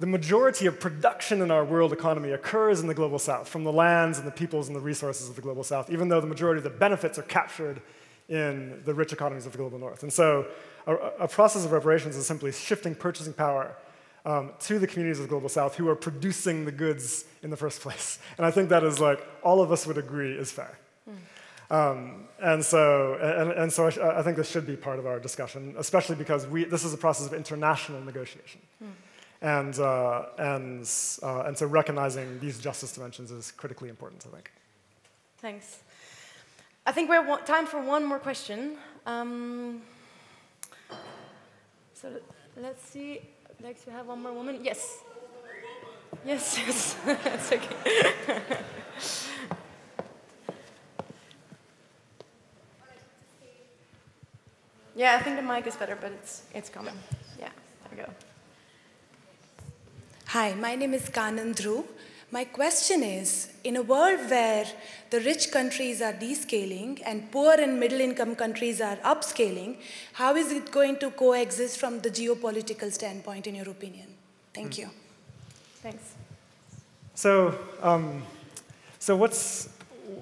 the majority of production in our world economy occurs in the global south, from the lands and the peoples and the resources of the global south, even though the majority of the benefits are captured in the rich economies of the global north. And so a, a process of reparations is simply shifting purchasing power um, to the communities of the global south who are producing the goods in the first place. And I think that is like, all of us would agree is fair. Mm. Um, and so, and, and so I, I, think this should be part of our discussion, especially because we, this is a process of international negotiation. Mm. And, uh, and, uh, and so recognizing these justice dimensions is critically important, I think. Thanks. I think we have time for one more question. Um, so let's see. Next, we have one more woman. Yes. Yes, yes. it's okay. yeah, I think the mic is better, but it's, it's coming. Yeah, there we go. Hi, my name is Kanan Dhru. My question is In a world where the rich countries are descaling and poor and middle income countries are upscaling, how is it going to coexist from the geopolitical standpoint, in your opinion? Thank you. Thanks. So, um, so what's,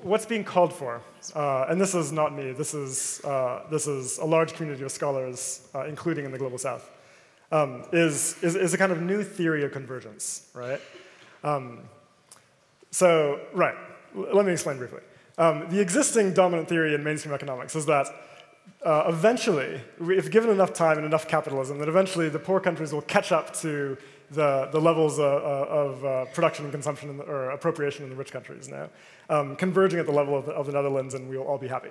what's being called for? Uh, and this is not me, this is, uh, this is a large community of scholars, uh, including in the Global South um, is, is, is, a kind of new theory of convergence, right? Um, so, right, let me explain briefly. Um, the existing dominant theory in mainstream economics is that uh, eventually, if given enough time and enough capitalism, that eventually the poor countries will catch up to the, the levels uh, uh, of uh, production and consumption the, or appropriation in the rich countries now, um, converging at the level of the, of the, Netherlands, and we'll all be happy.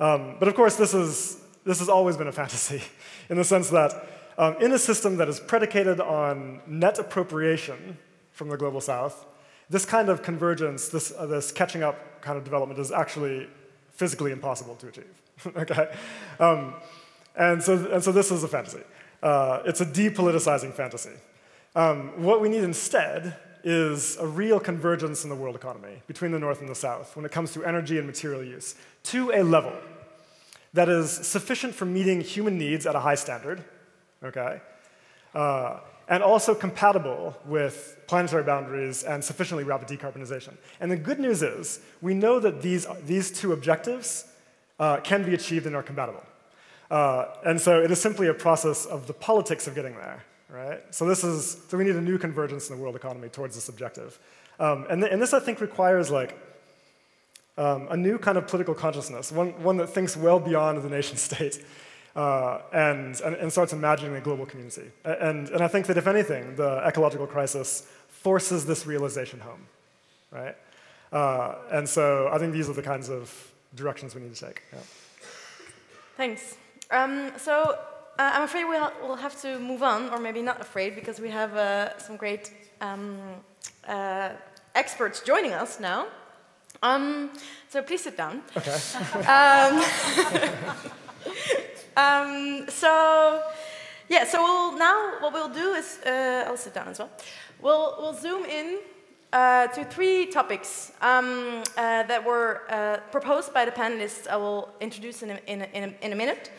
Um, but of course, this, is, this has always been a fantasy in the sense that um, in a system that is predicated on net appropriation from the global south, this kind of convergence, this, uh, this catching up kind of development is actually physically impossible to achieve. okay? Um, and, so, and so this is a fantasy. Uh, it's a depoliticizing fantasy. Um, what we need instead is a real convergence in the world economy between the North and the South when it comes to energy and material use to a level that is sufficient for meeting human needs at a high standard, okay? Uh, and also compatible with planetary boundaries and sufficiently rapid decarbonization. And the good news is, we know that these, these two objectives uh, can be achieved and are compatible. Uh, and so it is simply a process of the politics of getting there, right? So this is, so we need a new convergence in the world economy towards this objective. Um, and, th and this, I think, requires like um, a new kind of political consciousness, one, one that thinks well beyond the nation state uh, and, and, and, starts imagining a global community. And, and I think that if anything, the ecological crisis forces this realization home, right? Uh, and so I think these are the kinds of directions we need to take. Yeah. Thanks. Um, so uh, I'm afraid we'll, we'll have to move on, or maybe not afraid, because we have uh, some great um, uh, experts joining us now. Um, so please sit down. Okay. um, Um, so, yeah, so we'll now, what we'll do is, uh, I'll sit down as well. We'll, we'll zoom in uh, to three topics um, uh, that were uh, proposed by the panelists. I will introduce in a, in a, in a, in a minute.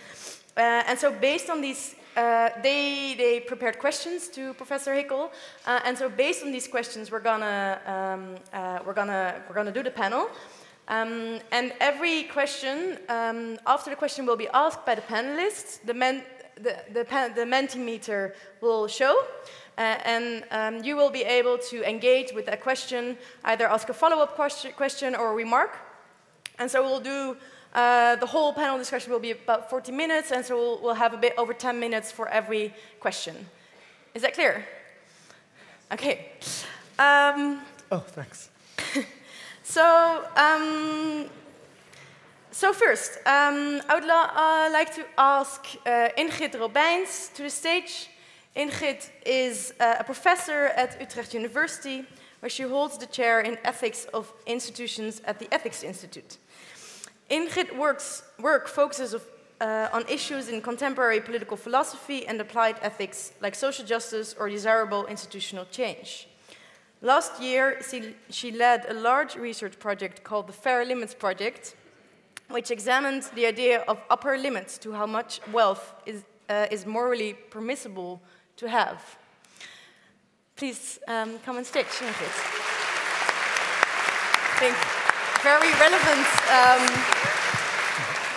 Uh, and so, based on these, uh, they, they prepared questions to Professor Hickel. And so, based on these questions, we're gonna, um, we're gonna, we're gonna do the panel. Um, and every question, um, after the question will be asked by the panelists, the, men, the, the, the Mentimeter will show. Uh, and um, you will be able to engage with that question, either ask a follow-up question, question, or a remark. And so we'll do, uh, the whole panel discussion will be about 40 minutes, and so we'll, we'll have a bit over 10 minutes for every question. Is that clear? Okay. Um, oh, thanks. So, um, so first, um, I would uh, like to ask uh, Ingrid Robeyns to the stage. Ingrid is uh, a professor at Utrecht University, where she holds the chair in ethics of institutions at the Ethics Institute. Ingrid works, work focuses of, uh, on issues in contemporary political philosophy and applied ethics, like social justice or desirable institutional change. Last year, she, led a large research project called the Fair Limits Project, which examined the idea of upper limits to how much wealth is, uh, is morally permissible to have. Please um, come on stage, Ingrid. I think very relevant, um,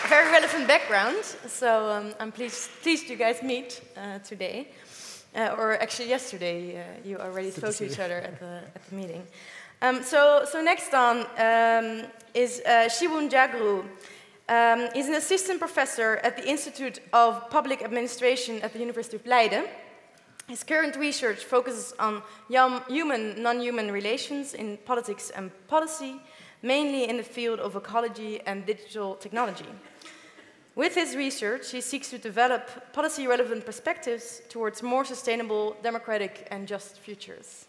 very relevant background. So um, I'm pleased, pleased you guys meet uh, today. Uh, or actually yesterday, uh, you already spoke to, each other at the, at the meeting. Um, so, so next on um, is uh, Shivant Jhagroe. Um, he's an assistant professor at the Institute of Public Administration at the University of Leiden. His current research focuses on human non-human relations in politics and policy, mainly in the field of ecology and digital technology. With his research, he seeks to develop policy-relevant perspectives towards more sustainable, democratic, and just futures.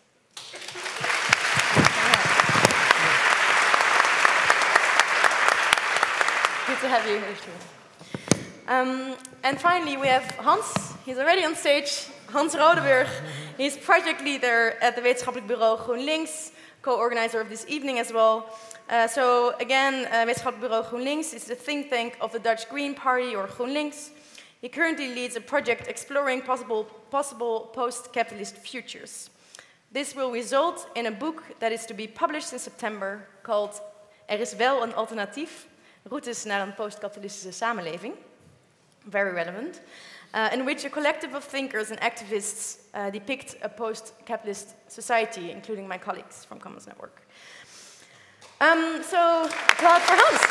Good to have you here. Um, and finally, we have Hans. He's already on stage. Hans Rodenburg. He's project leader at the Wetenschappelijk Bureau GroenLinks, co-organizer of this evening as well. Uh, so again, uh, Wetenschappelijk Bureau GroenLinks is the think tank of the Dutch Green Party, or GroenLinks. He currently leads a project exploring possible, possible post-capitalist futures. This will result in a book that is to be published in September called Er is wel een alternatief, routes naar een post-kapitalistische samenleving. Very relevant uh, in which a collective of thinkers and activists uh, depict a post-capitalist society, including my colleagues from Commons Network. Um, so, applaud for Hans.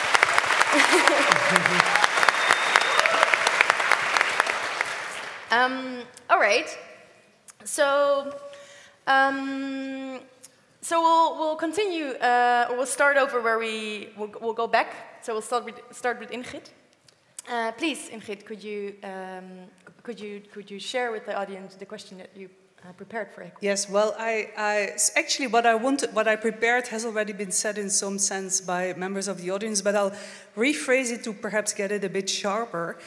um, all right. So, um, so we'll, we'll continue, uh, or we'll start over where we, we'll, we'll go back. So we'll start with, start with Ingrid. Uh, please, Ingrid, could you, um, could, you, could you share with the audience the question that you uh, prepared for it? Yes, well, I, I, actually what I wanted, what I prepared has already been said in some sense by members of the audience, but I'll rephrase it to perhaps get it a bit sharper.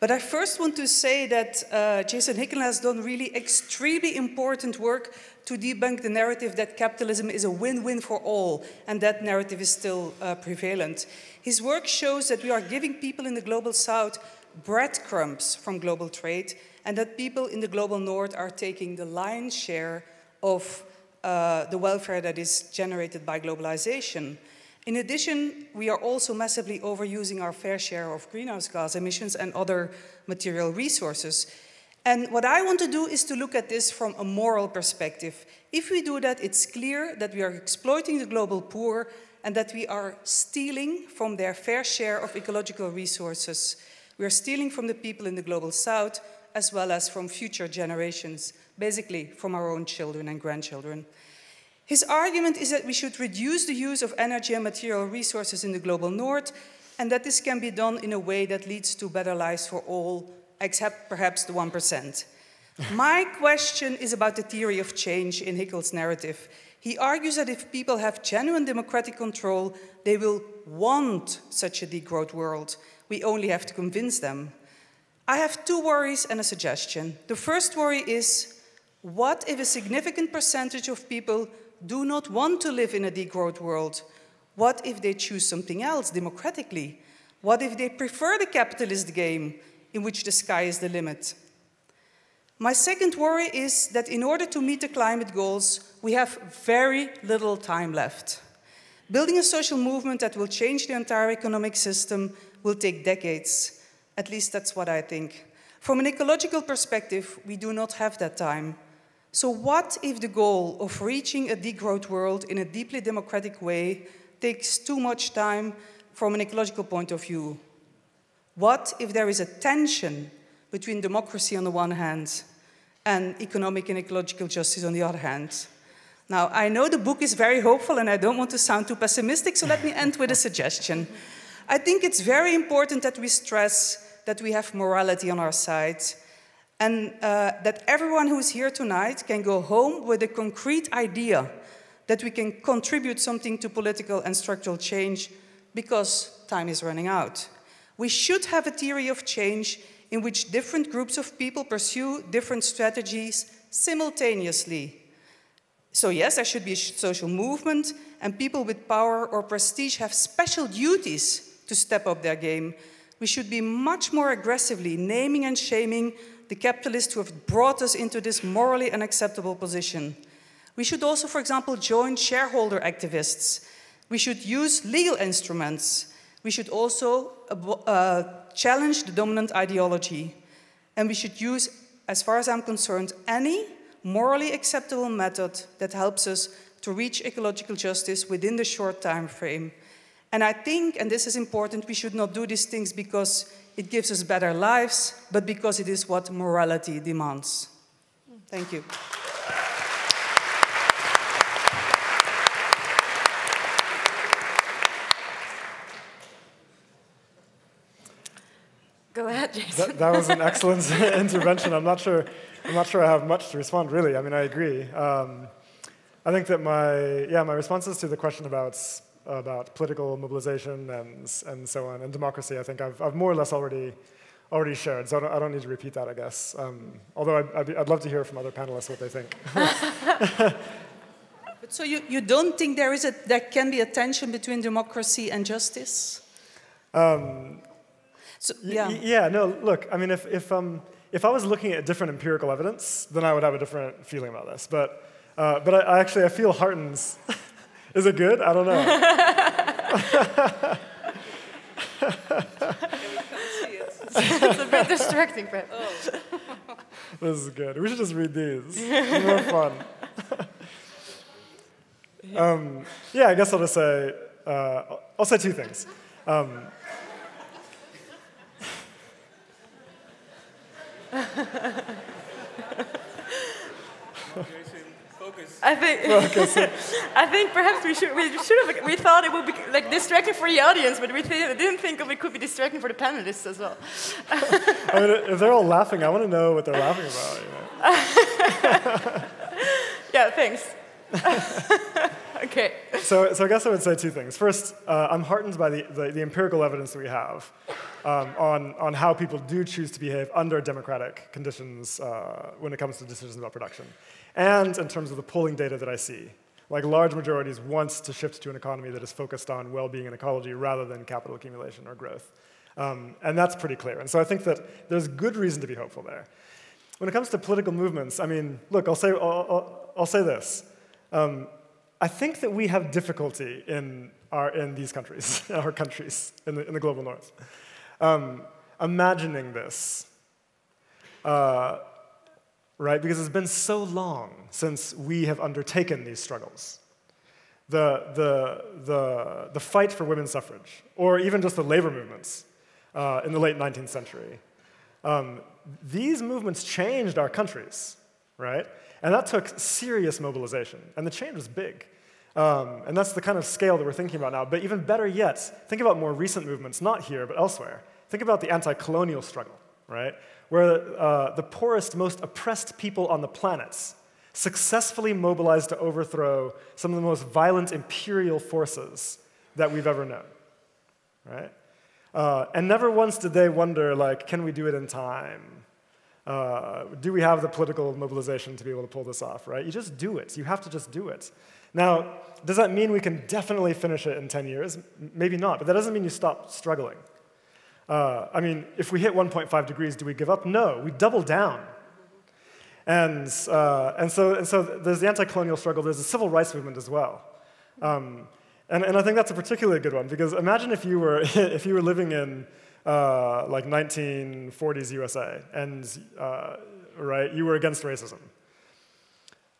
But I first want to say that uh, Jason Hickel has done really extremely important work to debunk the narrative that capitalism is a win-win for all, and that narrative is still uh, prevalent. His work shows that we are giving people in the global south breadcrumbs from global trade, and that people in the global north are taking the lion's share of uh, the welfare that is generated by globalization. In addition, we are also massively overusing our fair share of greenhouse gas emissions and other material resources. And what I want to do is to look at this from a moral perspective. If we do that, it's clear that we are exploiting the global poor and that we are stealing from their fair share of ecological resources. We are stealing from the people in the global south as well as from future generations, basically from our own children and grandchildren. His argument is that we should reduce the use of energy and material resources in the global north and that this can be done in a way that leads to better lives for all, except perhaps the 1%. My question is about the theory of change in Hickel's narrative. He argues that if people have genuine democratic control, they will want such a degrowth world. We only have to convince them. I have two worries and a suggestion. The first worry is what if a significant percentage of people do not want to live in a degrowth world? What if they choose something else democratically? What if they prefer the capitalist game in which the sky is the limit? My second worry is that in order to meet the climate goals, we have very little time left. Building a social movement that will change the entire economic system will take decades. At least that's what I think. From an ecological perspective, we do not have that time. So, what if the goal of reaching a degrowth world in a deeply democratic way takes too much time from an ecological point of view? What if there is a tension between democracy on the one hand and economic and ecological justice on the other hand? Now, I know the book is very hopeful and I don't want to sound too pessimistic, so let me end with a suggestion. I think it's very important that we stress that we have morality on our side and uh, that everyone who's here tonight can go home with a concrete idea that we can contribute something to political and structural change because time is running out. We should have a theory of change in which different groups of people pursue different strategies simultaneously. So, yes, there should be a social movement, and people with power or prestige have special duties to step up their game. We should be much more aggressively naming and shaming the capitalists who have brought us into this morally unacceptable position. We should also, for example, join shareholder activists. We should use legal instruments. We should also uh, challenge the dominant ideology. And we should use, as far as I'm concerned, any morally acceptable method that helps us to reach ecological justice within the short time frame. And I think, and this is important, we should not do these things because it gives us better lives, but because it is what morality demands. Thank you. Go ahead, Jason. That, that was an excellent intervention. I'm not sure. I'm not sure I have much to respond. Really, I mean, I agree. Um, I think that my yeah my responses to the question about about political mobilization and, and so on, and democracy, I think I've, I've more or less already, already shared, so I don't, I don't need to repeat that, I guess. Um, although I'd, I'd, be, I'd, love to hear from other panelists what they think. but so you, you don't think there, is a, there can be a tension between democracy and justice? Um, so, yeah. yeah, no, look, I mean, if, if, um, if I was looking at different empirical evidence, then I would have a different feeling about this. But, uh, but I, I actually, I feel Harten's is it good? I don't know. it's a bit distracting, but. Oh. this is good. We should just read these. more fun. um, yeah, I guess I'll just say, uh, I'll say two things. Um, I think I think perhaps we should we should have we thought it would be like distracting for the audience, but we th didn't think it could be distracting for the panelists as well. I mean, if they're all laughing, I want to know what they're laughing about. You know? yeah, thanks. okay. So, so I guess I would say two things. First, uh, I'm heartened by the, the, the, empirical evidence that we have um, on, on how people do choose to behave under democratic conditions uh, when it comes to decisions about production and in terms of the polling data that I see. Like large majorities want to shift to an economy that is focused on well-being and ecology rather than capital accumulation or growth. Um, and that's pretty clear. And so I think that there's good reason to be hopeful there. When it comes to political movements, I mean, look, I'll say, I'll, I'll, I'll say this. Um, I think that we have difficulty in, our, in these countries, our countries, in the, in the global north, um, imagining this. Uh, right? Because it's been so long since we have undertaken these struggles. The, the, the, the fight for women's suffrage, or even just the labor movements uh, in the late 19th century. Um, these movements changed our countries, right? And that took serious mobilization, and the change was big. Um, and that's the kind of scale that we're thinking about now. But even better yet, think about more recent movements, not here, but elsewhere. Think about the anti colonial struggle, right? Where uh, the poorest, most oppressed people on the planet successfully mobilized to overthrow some of the most violent imperial forces that we've ever known. Right? Uh, and never once did they wonder, like, can we do it in time? Uh, do we have the political mobilization to be able to pull this off, right? You just do it. You have to just do it. Now, does that mean we can definitely finish it in 10 years? Maybe not, but that doesn't mean you stop struggling. Uh, I mean, if we hit 1.5 degrees, do we give up? No, we double down. And, uh, and, so, and so there's the anti-colonial struggle, there's the civil rights movement as well. Um, and, and I think that's a particularly good one, because imagine if you were, if you were living in uh, like 1940s USA, and uh, right, you were against racism.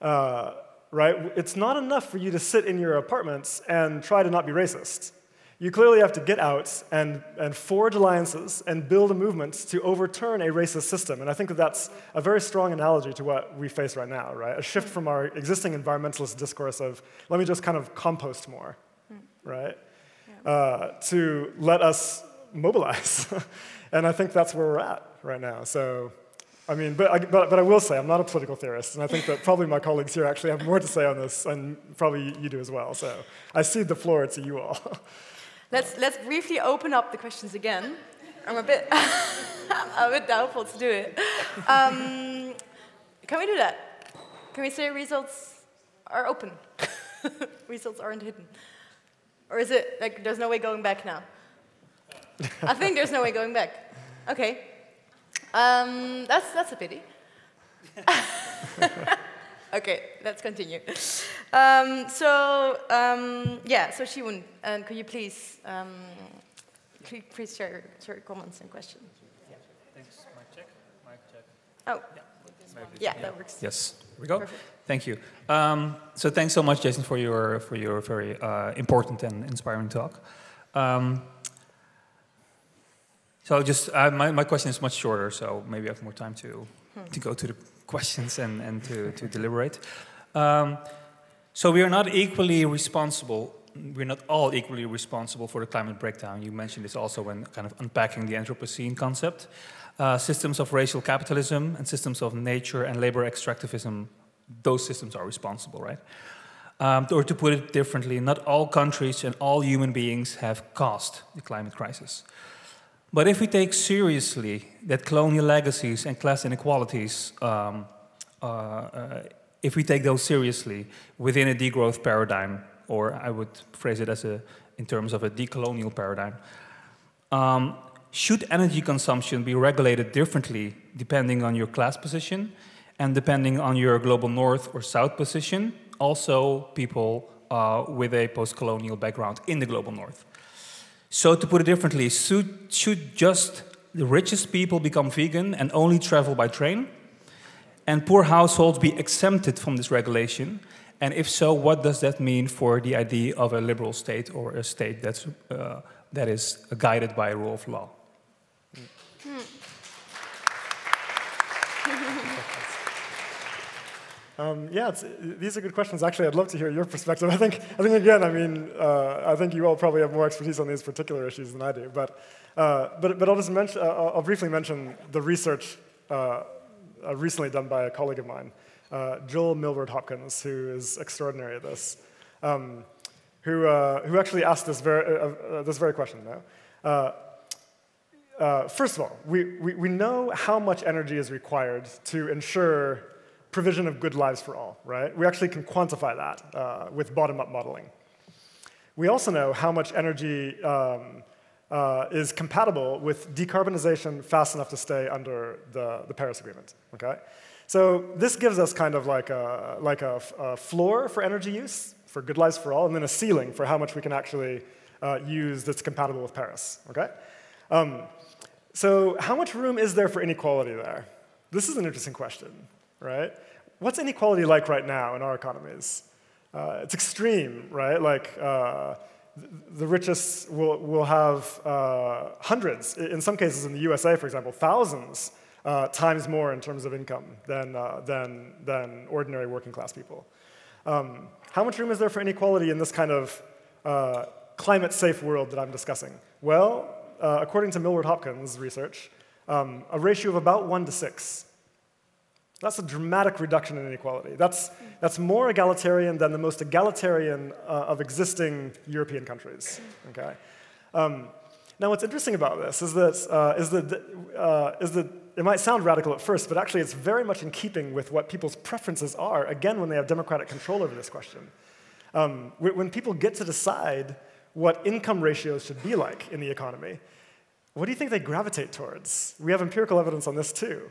Uh, right? It's not enough for you to sit in your apartments and try to not be racist. You clearly have to get out and, and forge alliances and build a movement to overturn a racist system. And I think that that's a very strong analogy to what we face right now, right? A shift from our existing environmentalist discourse of, let me just kind of compost more, right? Uh, to let us mobilize. and I think that's where we're at right now. So, I mean, but I, but, but I will say, I'm not a political theorist, and I think that probably my colleagues here actually have more to say on this, and probably you do as well. So I cede the floor to you all. let's, let's briefly open up the questions again. I'm a bit, I'm a bit doubtful to do it. Um, can we do that? Can we say results are open? results aren't hidden? Or is it like there's no way going back now? I think there's no way going back. Okay. Um, that's, that's a pity. okay, let's continue. Um, so, um, yeah, so Shiwon, um, could you please, um, please share, share your comments and questions? Yeah, thanks. Mic check. Mic check. Oh, yeah, yeah that works. Yes, here we go. Perfect. Thank you. Um, so thanks so much, Jason, for your, for your very uh, important and inspiring talk. Um, so just uh, my, my question is much shorter, so maybe I have more time to, hmm. to go to the questions and, and to, to deliberate. Um, so we are not equally responsible, we're not all equally responsible for the climate breakdown. You mentioned this also when kind of unpacking the Anthropocene concept. Uh, systems of racial capitalism and systems of nature and labor extractivism, those systems are responsible, right? Um, or to put it differently, not all countries and all human beings have caused the climate crisis. But if we take seriously that colonial legacies and class inequalities, um, uh, uh, if we take those seriously within a degrowth paradigm, or I would phrase it as a, in terms of a decolonial paradigm, um, should energy consumption be regulated differently depending on your class position and depending on your global north or south position, also people uh, with a post-colonial background in the global north? So to put it differently, should, should just the richest people become vegan and only travel by train? And poor households be exempted from this regulation? And if so, what does that mean for the idea of a liberal state or a state that's, uh, that is guided by a rule of law? Um, yeah, these are good questions. Actually, I'd love to hear your perspective. I think, I think again, I mean, uh, I think you all probably have more expertise on these particular issues than I do. But, uh, but, but I'll just mention, uh, I'll briefly mention the research uh, uh, recently done by a colleague of mine, uh, Joel Millward Hopkins, who is extraordinary at this, um, who, who actually asked this very, this very question now. first of all, we, we, we know how much energy is required to ensure provision of good lives for all, right? We actually can quantify that uh, with bottom-up modeling. We also know how much energy um, uh, is compatible with decarbonization fast enough to stay under the, the Paris Agreement, okay? So this gives us kind of like a, like a, a, floor for energy use, for good lives for all, and then a ceiling for how much we can actually uh, use that's compatible with Paris, okay? Um, so how much room is there for inequality there? This is an interesting question right? What's inequality like right now in our economies? Uh, it's extreme, right? Like uh, the richest will, will have uh, hundreds, in some cases in the USA, for example, thousands uh, times more in terms of income than, uh, than, than ordinary working class people. Um, how much room is there for inequality in this kind of uh, climate safe world that I'm discussing? Well, according to Millward Hopkins research, um, a ratio of about one to six. That's a dramatic reduction in inequality. That's, that's more egalitarian than the most egalitarian uh, of existing European countries. Okay? Um, Now, what's interesting about this is that, uh, is, that, uh, is that it might sound radical at first, but actually it's very much in keeping with what people's preferences are, again, when they have democratic control over this question. Um, when people get to decide what income ratios should be like in the economy, what do you think they gravitate towards? We have empirical evidence on this too.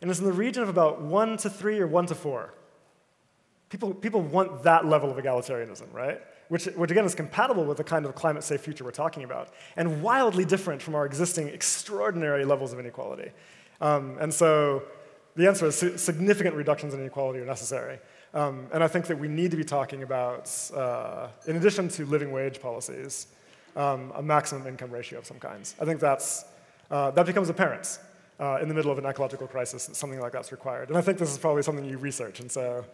And it's in the region of about one to three or one to four. People, people want that level of egalitarianism, right? which, which again is compatible with the kind of climate safe future we're talking about, and wildly different from our existing extraordinary levels of inequality. Um, and so the answer is significant reductions in inequality are necessary. Um, and I think that we need to be talking about, uh, in addition to living wage policies, um, a maximum income ratio of some kinds. I think that's, uh, that becomes apparent uh, in the middle of an ecological crisis something like that's required. And I think this is probably something you research, and so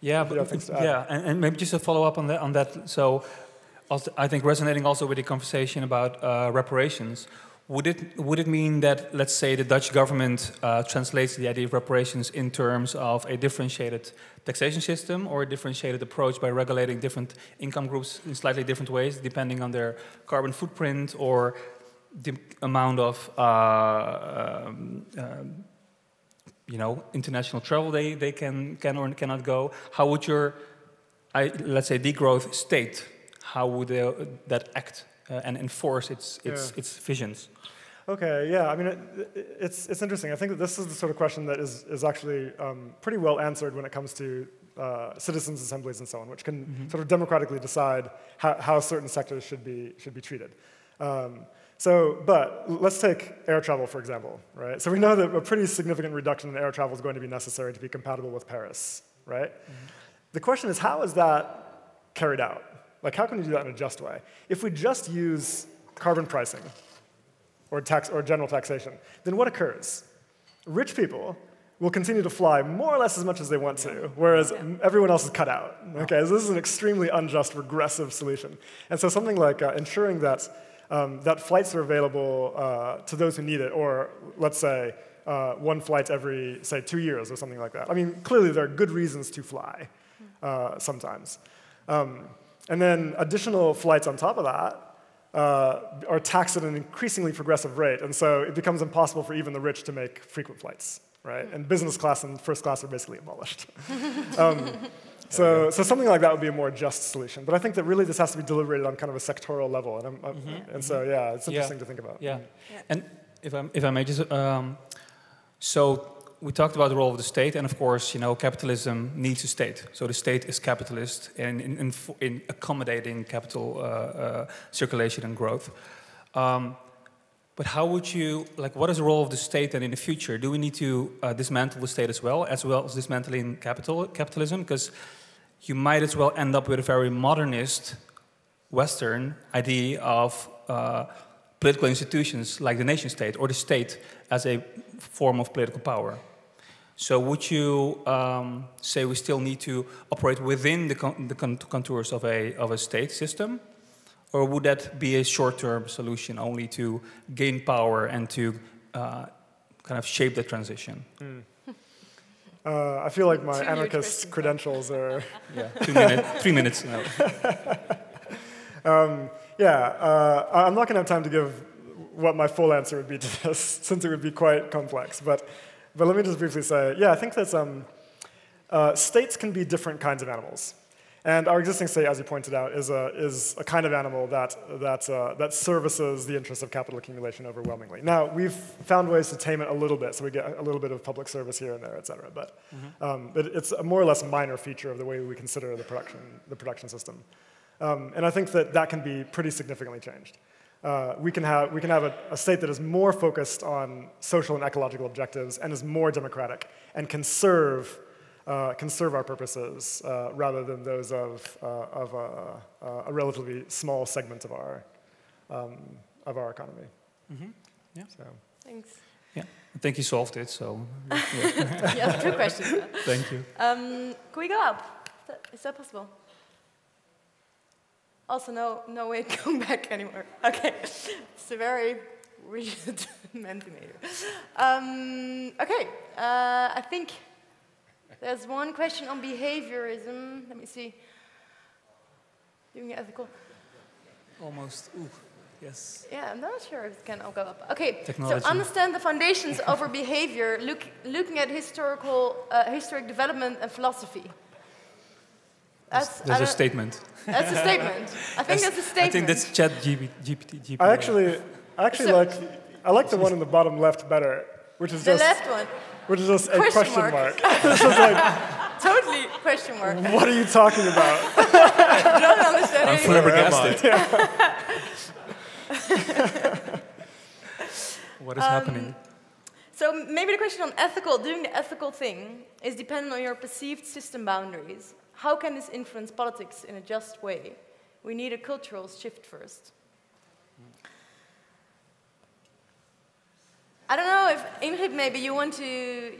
yeah, but, yeah, and, and, maybe just a follow up on that. On that, so I think resonating also with the conversation about uh, reparations. Would it would it mean that let's say the Dutch government uh, translates the idea of reparations in terms of a differentiated taxation system or a differentiated approach by regulating different income groups in slightly different ways depending on their carbon footprint or the amount of uh, um, um you know, international travel they, they can, can or cannot go? How would your, I, let's say, degrowth state, how would they, that act uh, and enforce its, its, yeah. its visions? Okay, yeah, I mean, it, it's, it's interesting. I think that this is the sort of question that is, is actually um, pretty well answered when it comes to uh, citizens' assemblies and so on, which can mm -hmm. sort of democratically decide how, how certain sectors should be, should be treated. Um, so, but let's take air travel, for example, right? So we know that a pretty significant reduction in air travel is going to be necessary to be compatible with Paris, right? Mm -hmm. The question is, how is that carried out? Like, how can you do that in a just way? If we just use carbon pricing or, tax, or general taxation, then what occurs? Rich people will continue to fly more or less as much as they want to, whereas yeah. everyone else is cut out. Okay, so this is an extremely unjust, regressive solution. And so something like uh, ensuring that um, that flights are available uh, to those who need it, or let's say uh, one flight every, say, two years or something like that. I mean, clearly there are good reasons to fly uh, sometimes. Um, and then additional flights on top of that uh, are taxed at an increasingly progressive rate, and so it becomes impossible for even the rich to make frequent flights, right? And business class and first class are basically abolished. um, so, so something like that would be a more just solution. But I think that really this has to be deliberated on kind of a sectoral level. And, mm -hmm, and so, yeah, it's interesting yeah. to think about. Yeah. yeah. And if, i if I may just, um, so we talked about the role of the state, and of course, you know, capitalism needs a state. So the state is capitalist in, in, in, in accommodating capital uh, uh, circulation and growth. Um, but how would you, like, what is the role of the state then in the future? Do we need to uh, dismantle the state as well, as well as dismantling capital, capitalism? Because you might as well end up with a very modernist Western idea of uh, political institutions like the nation state or the state as a form of political power. So, would you um, say we still need to operate within the, con the con contours of a, of a state system? Or would that be a short term solution only to gain power and to uh, kind of shape the transition? Mm. Uh, I feel like my anarchist credentials are. yeah, two minutes, three minutes now. um, yeah, uh, I'm not going to have time to give what my full answer would be to this, since it would be quite complex. But, but let me just briefly say, yeah, I think that um, uh, states can be different kinds of animals. And our existing state, as you pointed out, is a, is a kind of animal that, that, uh, that services the interests of capital accumulation overwhelmingly. Now, we've found ways to tame it a little bit, so we get a little bit of public service here and there, et cetera. But, mm -hmm. um, but it's a more or less minor feature of the way we consider the production, the production system. Um, and I think that that can be pretty significantly changed. Uh, we can have, we can have a, a, state that is more focused on social and ecological objectives and is more democratic and can serve uh, can serve our purposes uh, rather than those of, uh, of a, a, relatively small segment of our, um, of our economy. Mm -hmm. Yeah. So. Thanks. Yeah, I think you solved it, so. Yeah, yeah two questions. Thank you. Um, can we go up? Is that possible? Also, no, no way going back anymore. Okay, it's a very rigid mentimeter. Um, okay, uh, I think there's one question on behaviorism. Let me see. Doing ethical. Almost. Ooh. Yes. Yeah, I'm not sure if it can all go up. Okay, Technology. so understand the foundations of our behavior, look, looking at historical, uh, historic development and philosophy. That's, That's a statement. That's a statement. I think that's a statement. I think that's Chat GPT. GPT. I actually, I actually So- like, I like the one in the bottom left better, which is The just, left one. Which is just a Question question mark. mark. it's just like, Totally question mark. what are you talking about? don't understand I'm anything. flabbergasted. what is Um, happening? So maybe the question on ethical, doing the ethical thing, is dependent on your perceived system boundaries. How can this influence politics in a just way? We need a cultural shift first. I don't know if Ingrid, maybe you want to,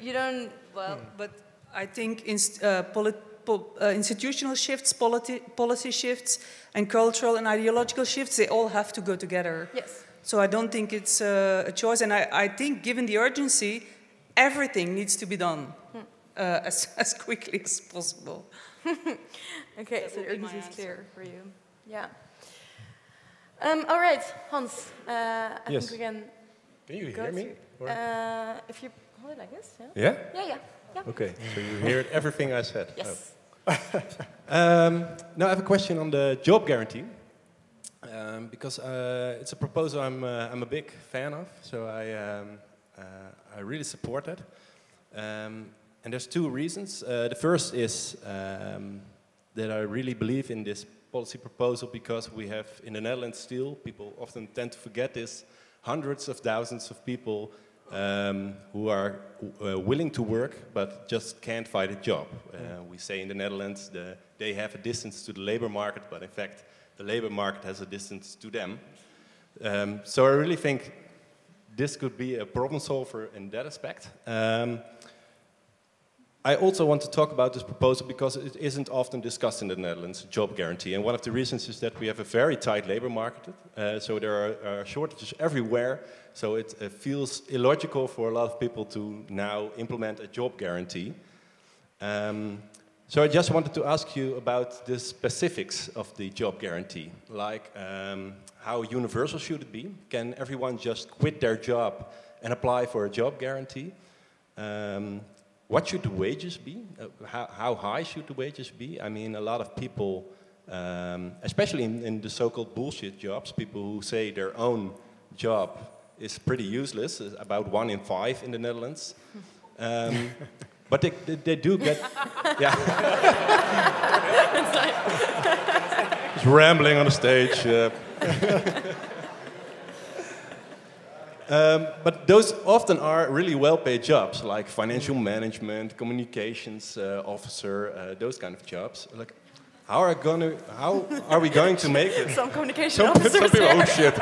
you don't. Well, but I think inst- uh, polit- po- uh, institutional shifts, politi- policy shifts, and cultural and ideological shifts, they all have to go together. Yes. So I don't think it's uh, a choice. And I, I think, given the urgency, everything needs to be done uh, as, as quickly as possible. okay, so the urgency is clear for you. Yeah. Um, all right, Hans. Uh, I Yes. think we can. Can you hear me, Uh, if you hold it like this, yeah. Yeah? Yeah, yeah, yeah. Okay, so you heard everything I said. Yes. Oh. um, now I have a question on the job guarantee. Um, because uh, it's a proposal I'm, uh, I'm a big fan of, so I, um, uh, I really support that. Um, and there's two reasons. Uh, the first is um, that I really believe in this policy proposal because we have in the Netherlands still, people often tend to forget this, hundreds of thousands of people um, who are uh, willing to work but just can't find a job. Uh, we say in the Netherlands the, they have a distance to the labor market, but in fact the labor market has a distance to them. Um, so I really think this could be a problem solver in that aspect. Um, I also want to talk about this proposal because it isn't often discussed in the Netherlands, job guarantee. And one of the reasons is that we have a very tight labor market. Uh, so there are, are shortages everywhere. So it uh, feels illogical for a lot of people to now implement a job guarantee. Um, so I just wanted to ask you about the specifics of the job guarantee. Like um, how universal should it be? Can everyone just quit their job and apply for a job guarantee? Um, what should the wages be? Uh, how, how, high should the wages be? I mean, a lot of people, um, especially in, in, the so-called bullshit jobs, people who say their own job is pretty useless, about one in five in the Netherlands. Um, but they, they, they, do get, yeah. Just rambling on the stage. Uh, Um, but those often are really well-paid jobs, like financial management, communications uh, officer, uh, those kind of jobs. Like, how are gonna, how are we going to make it? Some communication some, officers some people, oh shit.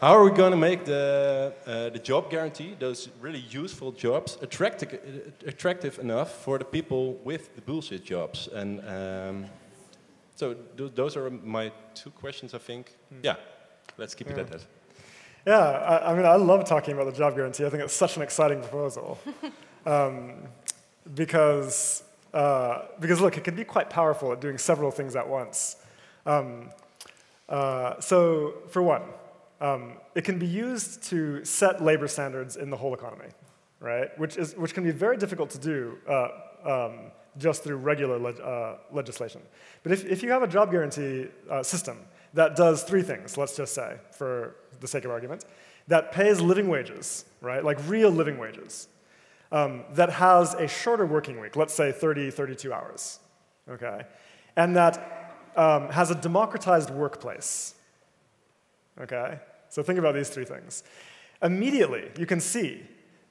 how are we going to make the uh, the job guarantee, those really useful jobs, attractive attractive enough for the people with the bullshit jobs? And um, so th those are my two questions, I think. Yeah. Let's keep yeah. it at that. Yeah, I, I, mean, I love talking about the job guarantee. I think it's such an exciting proposal. um, because, uh, because, look, it can be quite powerful at doing several things at once. Um, uh, so, for one, um, it can be used to set labor standards in the whole economy, right? Which, is, which can be very difficult to do uh, um, just through regular leg uh, legislation. But if, if you have a job guarantee uh, system, that does three things, let's just say, for the sake of argument. That pays living wages, right? Like real living wages. Um, that has a shorter working week, let's say 30, 32 hours, okay? And that um, has a democratized workplace, okay? So think about these three things. Immediately, you can see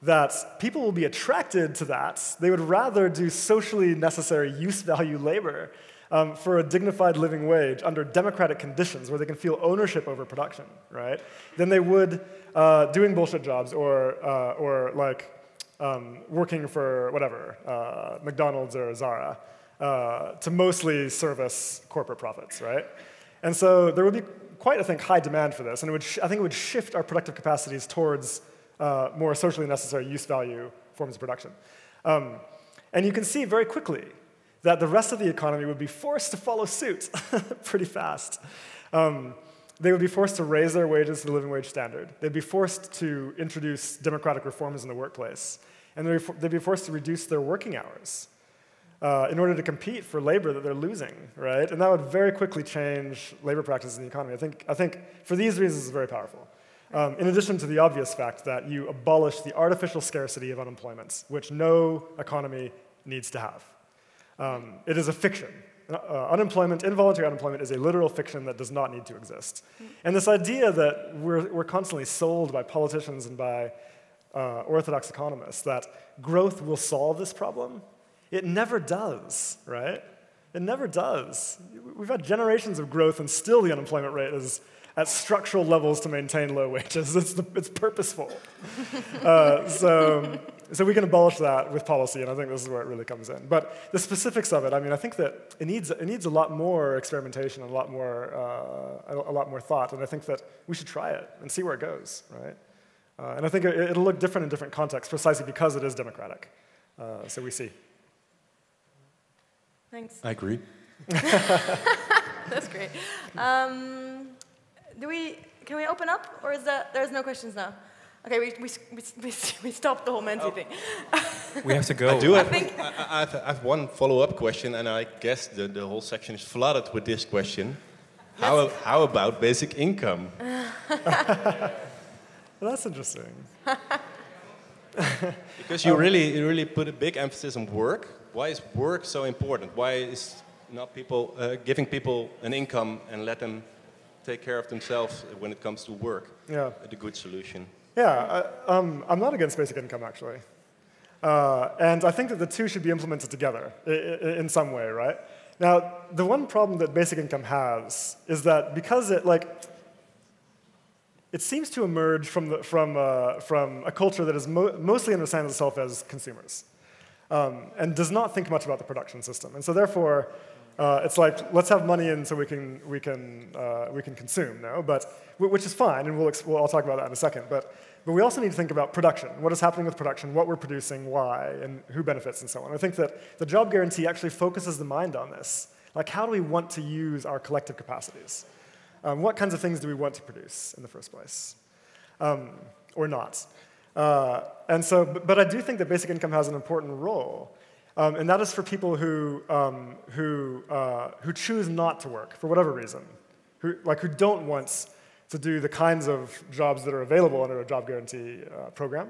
that people will be attracted to that. They would rather do socially necessary use value labor um, for a dignified living wage under democratic conditions where they can feel ownership over production, right? Than they would uh, doing bullshit jobs or, uh, or like um, working for whatever, uh, McDonald's or Zara, uh, to mostly service corporate profits, right? And so there would be quite, I think, high demand for this, and would I think it would shift our productive capacities towards uh, more socially necessary use value forms of production. Um, and you can see very quickly that the rest of the economy would be forced to follow suit pretty fast. Um, they would be forced to raise their wages to the living wage standard. They'd be forced to introduce democratic reforms in the workplace. And they'd be forced to reduce their working hours uh, in order to compete for labor that they're losing, right? And that would very quickly change labor practices in the economy. I think, I think for these reasons, it's very powerful. Um, in addition to the obvious fact that you abolish the artificial scarcity of unemployment, which no economy needs to have. Um, it is a fiction. Uh, uh, unemployment, involuntary unemployment, is a literal fiction that does not need to exist. And this idea that we're, we're constantly sold by politicians and by uh, orthodox economists that growth will solve this problem it never does, right? It never does. We've had generations of growth, and still the unemployment rate is at structural levels to maintain low wages. It's, the, it's purposeful. uh, so, so we can abolish that with policy, and I think this is where it really comes in. But the specifics of it, I mean, I think that it needs, it needs a lot more experimentation and a lot more, uh, a, a, lot more thought, and I think that we should try it and see where it goes, right? Uh, and I think it, will look different in different contexts, precisely because it is democratic. Uh, so we see. Thanks. I agree. That's great. Um, do we, can we open up, or is that, there's no questions now? Okay, we, we, we, we stopped the whole Menti oh. thing. we have to go. I do have, I, think I, have, I have one follow-up question, and I guess the, the whole section is flooded with this question. How, how about basic income? well, that's interesting. because you really, you really put a big emphasis on work, why is work so important? Why is not people uh, giving people an income and let them take care of themselves when it comes to work? Yeah, the good solution. Yeah, I, um, I'm not against basic income actually, uh, and I think that the two should be implemented together in some way, right? Now, the one problem that basic income has is that because it like it seems to emerge from, the, from, uh, from a culture that is mo mostly understands itself as consumers um, and does not think much about the production system. And so therefore, uh, it's like, let's have money in so we can, we can, uh, we can consume, no? But, which is fine, and we'll, we'll, I'll talk about that in a second. But, but we also need to think about production. What is happening with production, what we're producing, why, and who benefits, and so on. I think that the job guarantee actually focuses the mind on this. Like, how do we want to use our collective capacities? Um, what kinds of things do we want to produce in the first place? Um, or not? Uh, and so, but, but, I do think that basic income has an important role, um, and that is for people who, um, who, uh, who choose not to work for whatever reason, who, like who don't want to do the kinds of jobs that are available under a job guarantee uh, program,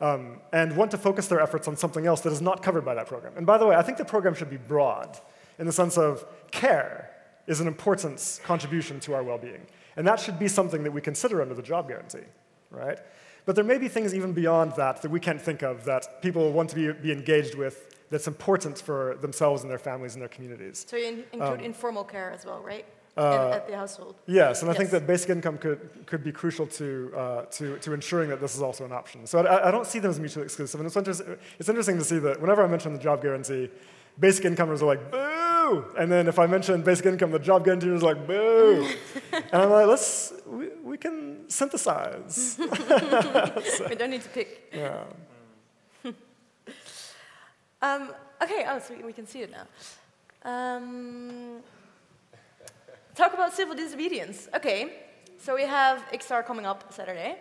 um, and want to focus their efforts on something else that is not covered by that program. And by the way, I think the program should be broad in the sense of care is an important contribution to our well-being, and that should be something that we consider under the job guarantee, right? But there may be things even beyond that that we can't think of that people want to be, be engaged with that's important for themselves and their families and their communities. So you in include um, informal care as well, right? Uh, at the household. Yes, and I think that basic income could, could be crucial to, uh, to, to ensuring that this is also an option. So I, I don't see them as mutually exclusive. And it's, inter it's interesting to see that whenever I mention the job guarantee, basic incomers are like, boo! And then if I mention basic income, the job guarantee is like, boo! and I'm like, let's, we, we can synthesize. so, we don't need to pick. Yeah. Um, okay, oh, so we can see it now. Um, talk about civil disobedience. Okay, so we have XR coming up Saturday.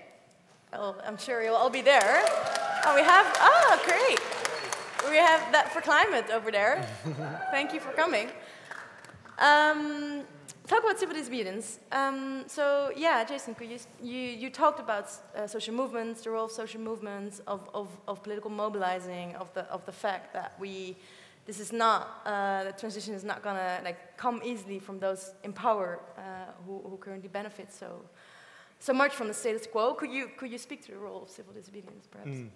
Oh, I'm sure you'll all be there. Oh, we have, ah, oh, great. We have that for climate over there. Thank you for coming. Um, talk about civil disobedience. Um, so yeah, Jason, you, you, you talked about uh, social movements, the role of social movements, of, of, of, political mobilizing, of the, of the fact that we, this is not, uh, the transition is not gonna like come easily from those in power uh, who, who currently benefit so, so much from the status quo. Could you, could you speak to the role of civil disobedience, perhaps? Mm.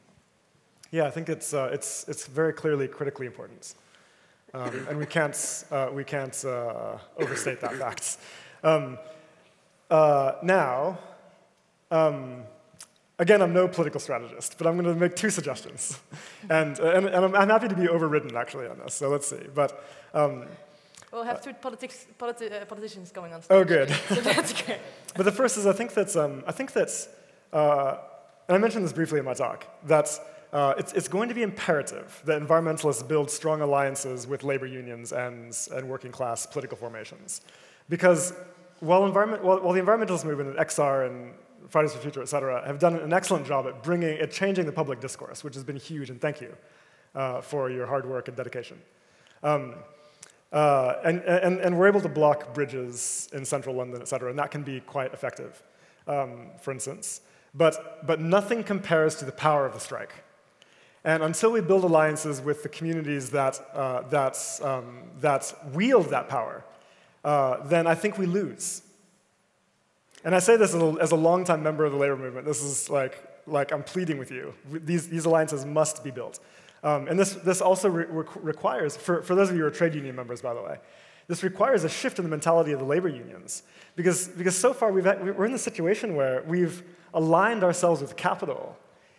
Yeah, I think it's, uh, it's, it's very clearly critically important. Um, and we can't, uh, we can't uh, overstate that fact. Um, uh, now, um, again, I'm no political strategist, but I'm going to make two suggestions. and, uh, and, and I'm, I'm, happy to be overridden, actually, on this, so let's see. But, um, We'll have two politics, politi uh, politicians going on oh, stage. Oh, good. so that's great. but the first is I think that's, um, I think that's, and I mentioned this briefly in my talk, that uh, it's, it's, going to be imperative that environmentalists build strong alliances with labor unions and, and working class political formations. Because while, environment, while, while the environmentalist movement and XR and Fridays for Future, et cetera, have done an excellent job at bringing, at changing the public discourse, which has been huge, and thank you uh, for your hard work and dedication. Um, uh, and, and, and we're able to block bridges in central London, et cetera, and that can be quite effective, um, for instance. But, but nothing compares to the power of the strike. And until we build alliances with the communities that, uh, that, um, that wield that power, uh, then I think we lose. And I say this as a, as a longtime member of the labor movement. This is like, like I'm pleading with you. These, these alliances must be built. Um, and this, this also re requires, for, for those of you who are trade union members, by the way, this requires a shift in the mentality of the labor unions. Because, because so far we've had, we're in the situation where we've aligned ourselves with capital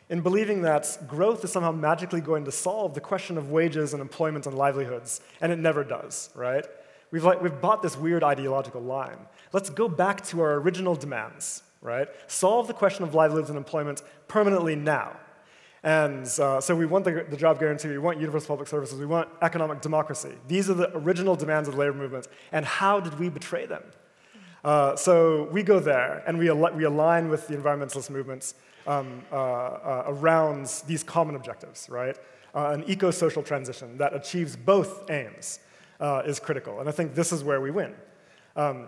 in believing that growth is somehow magically going to solve the question of wages and employment and livelihoods, and it never does, right? We've, like, we've bought this weird ideological line. Let's go back to our original demands, right? Solve the question of livelihoods and employment permanently now. And uh, so we want the, the, job guarantee, we want universal public services, we want economic democracy. These are the original demands of the labor movement. And how did we betray them? Uh, so we go there and we, al we align with the environmentalist movements um, uh, uh around these common objectives, right? Uh, an eco-social transition that achieves both aims uh, is critical. And I think this is where we win. Um,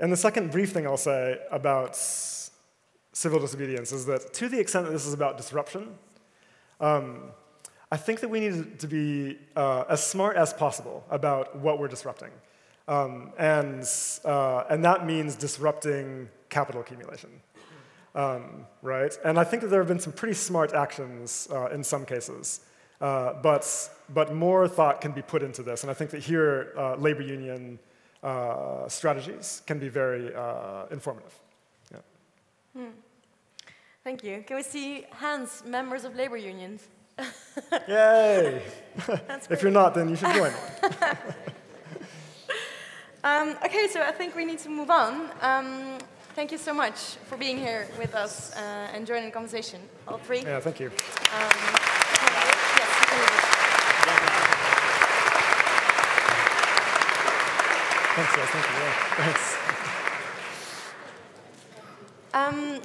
and the second brief thing I'll say about civil disobedience is that to the extent that this is about disruption, um, I think that we need to be uh, as smart as possible about what we're disrupting. Um, and, uh, and that means disrupting capital accumulation. Um, right? And I think that there have been some pretty smart actions uh, in some cases. Uh, but, but more thought can be put into this. And I think that here, uh, labor union uh, strategies can be very informative. Yeah. Hmm. Thank you. Can we see hands, members of labor unions? Yay! if you're not, then you should join. um, okay, so I think we need to move on. Um, thank you so much for being here with us uh, and joining the conversation, all three. Yeah, thank you. Um, yes, Thanks, guys. Thank you. Yeah, thanks. Um,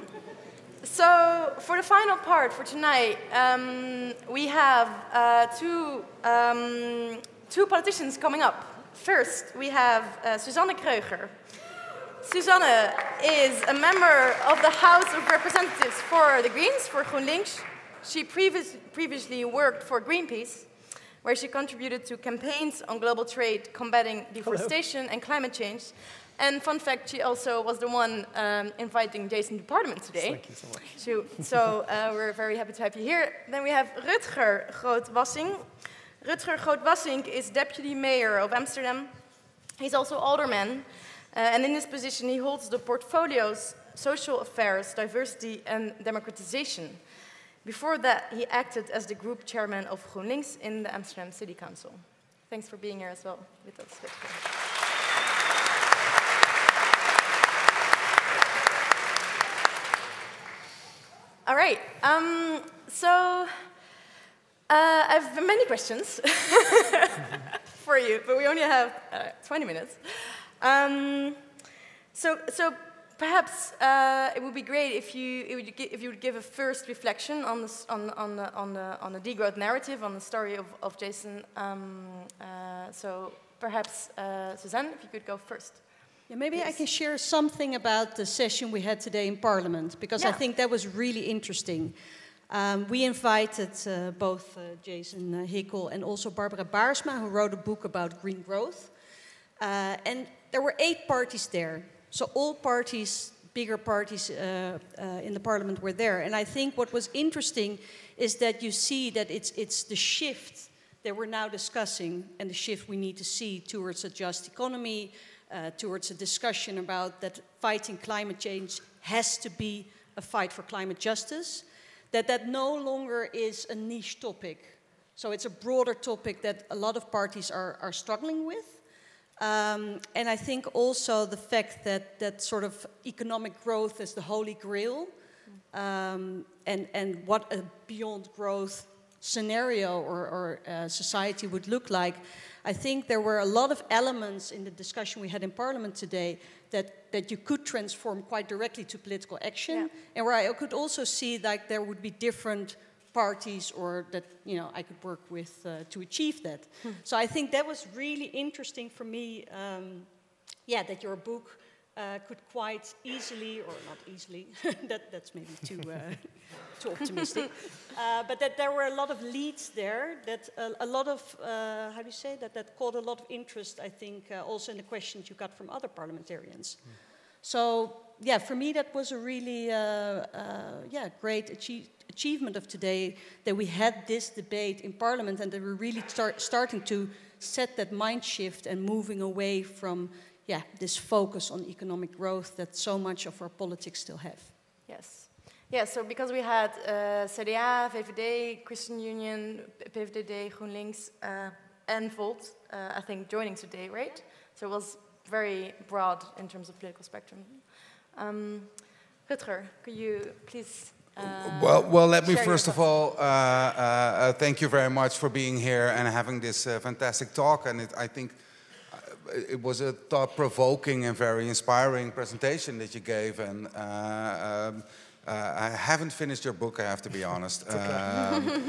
so for the final part for tonight, um, we have uh, two, um, two politicians coming up. First, we have uh, Suzanne Kröger. Suzanne is a member of the House of Representatives for the Greens, for GroenLinks. She previous, previously worked for Greenpeace, where she contributed to campaigns on global trade, combating deforestation Hello. and climate change, and fun fact, she also was the one um, inviting Jason to Parliament today. Thank you so much. So, so uh, we're very happy to have you here. Then we have Rutger Groot-Wassink. Rutger Groot-Wassink is Deputy Mayor of Amsterdam. He's also alderman, and in this position he holds the portfolios Social Affairs, Diversity and Democratization. Before that, he acted as the group chairman of GroenLinks in the Amsterdam City Council. Thanks for being here as well with. All right. Um, so uh, I have many questions for you, but we only have uh, 20 minutes. Um, so, so perhaps uh, it would be great if you, if you would give a first reflection on the, on, on the, on the, on the degrowth narrative, on the story of, of Jason. Um, uh, so perhaps, uh, Suzanne, if you could go first. Yeah, maybe yes. I can share something about the session we had today in Parliament, because yeah. I think that was really interesting. Um, we invited uh, both uh, Jason uh, Hickel and also Barbara Baarsma, who wrote a book about green growth. Uh, and there were eight parties there. So all parties, bigger parties uh, uh, in the parliament were there. And I think what was interesting is that you see that it's, it's the shift that we're now discussing and the shift we need to see towards a just economy, uh, towards a discussion about that fighting climate change has to be a fight for climate justice, that that no longer is a niche topic. So it's a broader topic that a lot of parties are, are struggling with. Um, and I think also the fact that, that sort of economic growth is the holy grail, um, and, and what a beyond growth scenario or, or uh, society would look like, I think there were a lot of elements in the discussion we had in Parliament today that, that you could transform quite directly to political action, yeah. and where I could also see like there would be different parties or that you know I could work with uh, to achieve that. Hmm. So I think that was really interesting for me. Um, yeah, that your book uh, could quite easily, or not easily, that, that's maybe too, uh, too optimistic, uh, but that there were a lot of leads there, that a, a lot of, uh, how do you say, that, that caught a lot of interest, I think, uh, also in the questions you got from other parliamentarians. Mm. So, yeah, for me that was a really, uh, yeah, great achieve achievement of today, that we had this debate in Parliament and that we're really start starting to set that mind shift and moving away from yeah, this focus on economic growth that so much of our politics still have. Yes. Yeah, so because we had uh, CDA, VVD, Christian Union, PVDD, GroenLinks, uh, and Volt, uh, I think, joining today, right? So it was very broad in terms of political spectrum. Um, Rutger, could you please uh, well, well, let me first of all uh, uh, thank you very much for being here and having this fantastic talk. And it, I think it was a thought-provoking and very inspiring presentation that you gave, and uh, um, uh, I haven't finished your book. I have to be honest, um,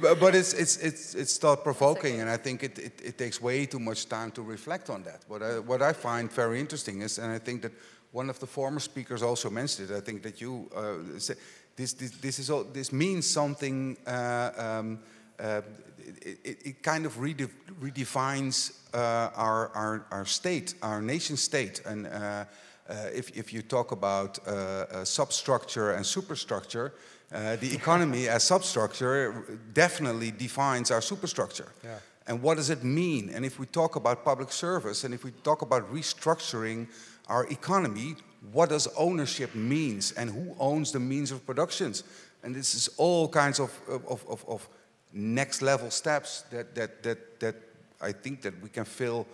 but, it's it's it's it's thought-provoking, and I think it, it, it takes way too much time to reflect on that. What I, what I find very interesting is, and I think that one of the former speakers also mentioned it. I think that you uh, say, this this this is all, this means something. Uh, um, uh, it, it, it, kind of redefines uh, our, our, our, state, our nation state. And uh, Uh, if, if you talk about uh, uh, substructure and superstructure, the economy as substructure definitely defines our superstructure. Yeah. And what does it mean? And if we talk about public service and if we talk about restructuring our economy, what does ownership means and who owns the means of productions? And this is all kinds of, of, of, of next level steps that, that, that, that I think that we can fill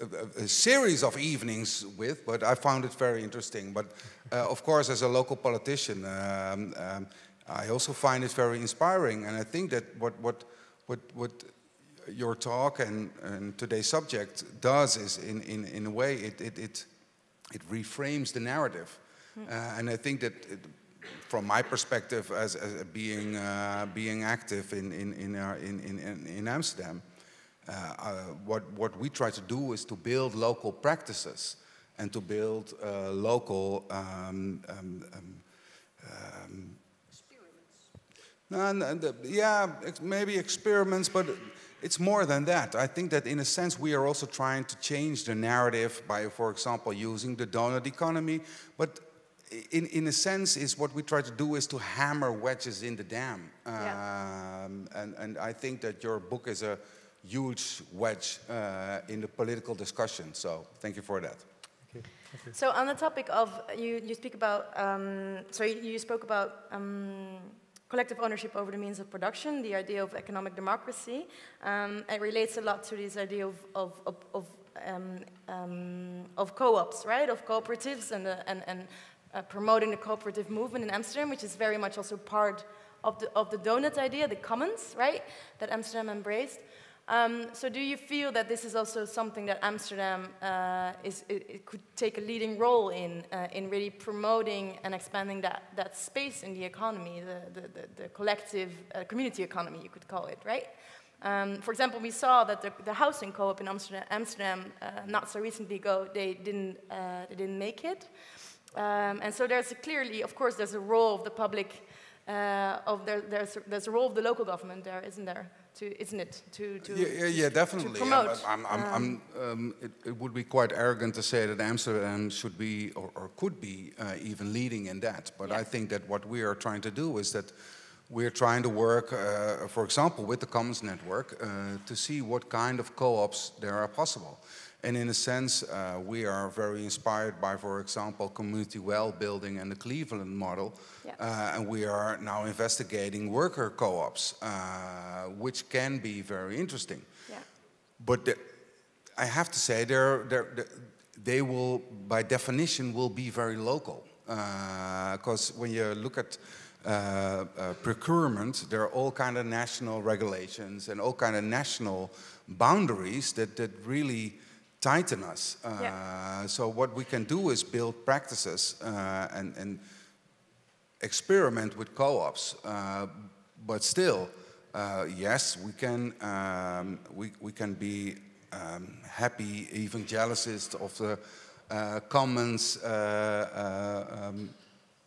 a, a, series of evenings with, but I found it very interesting. But uh, of course, as a local politician, um, um, I also find it very inspiring. And I think that what, what, what, what your talk and, and today's subject does is, in, in, in a way, it, it, it, it reframes the narrative. Hmm. Uh, and I think that it, from my perspective as, as being, uh, being active in, in, in, uh, in, in, in Amsterdam, what, what we try to do is to build local practices and to build uh, local um, um, um, um experiments. yeah, maybe experiments, but it's more than that. I think that in a sense we are also trying to change the narrative by, for example, using the donut economy. But in, in a sense, is what we try to do is to hammer wedges in the dam. Yeah. Um, and, and I think that your book is a huge wedge uh, in the political discussion. So thank you for that. Okay. So on the topic of you, you speak about um, so you, you, spoke about um, collective ownership over the means of production, the idea of economic democracy. Um, it relates a lot to this idea of of of, of, um, um, of co-ops, right? Of cooperatives and uh, and and uh, promoting the cooperative movement in Amsterdam, which is very much also part of the of the donut idea, the commons, right? That Amsterdam embraced. Um, so do you feel that this is also something that Amsterdam uh, is, it, it, could take a leading role in, uh, in really promoting and expanding that, that space in the economy, the, the, the, the collective uh, community economy, you could call it, right? Um, for example, we saw that the, the housing co-op in Amsterdam, Amsterdam uh, not so recently ago, they didn't, uh, they didn't make it. Um, and so there's clearly, of course, there's a role of the public, uh, of there, there's, there's a role of the local government there, isn't there? To, isn't it? To, to yeah, yeah, yeah definitely. To promote. I'm, I'm, um, I'm, um, it, it, would be quite arrogant to say that Amsterdam should be or, or could be uh, even leading in that. But yeah. I think that what we are trying to do is that we're trying to work, uh, for example, with the Commons Network uh, to see what kind of co-ops there are possible. And in a sense, uh, we are very inspired by, for example, community wealth building and the Cleveland model. Yeah. Uh, and we are now investigating worker co-ops, uh, which can be very interesting. Yeah. But the, I have to say, they're, they're, they will, by definition, will be very local. Because uh, when you look at uh, uh, procurement, there are all kind of national regulations and all kind of national boundaries that, that really tighten us. Uh, yeah. So what we can do is build practices uh, and, and experiment with co-ops, uh, but still, uh, yes, we can, um, we, we can be um, happy evangelists of the commons um,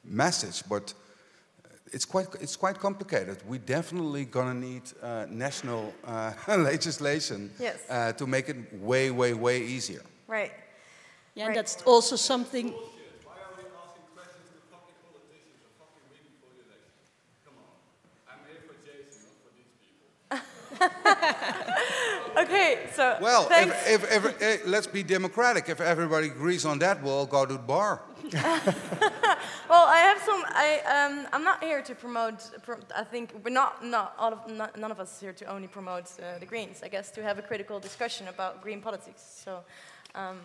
message, but it's quite, it's quite complicated. We're definitely going to need uh, national uh, legislation yes. uh, to make it way, way, way easier. Right. Yeah, right. and that's also something. okay, so well, if, if, if, eh, let's be democratic. If everybody agrees on that, we'll all go to the bar. well, I have some. I um, I'm not here to promote. Pro I think we're not not all of not, none of us here to only promote uh, the Greens. I guess to have a critical discussion about green politics. So. Um,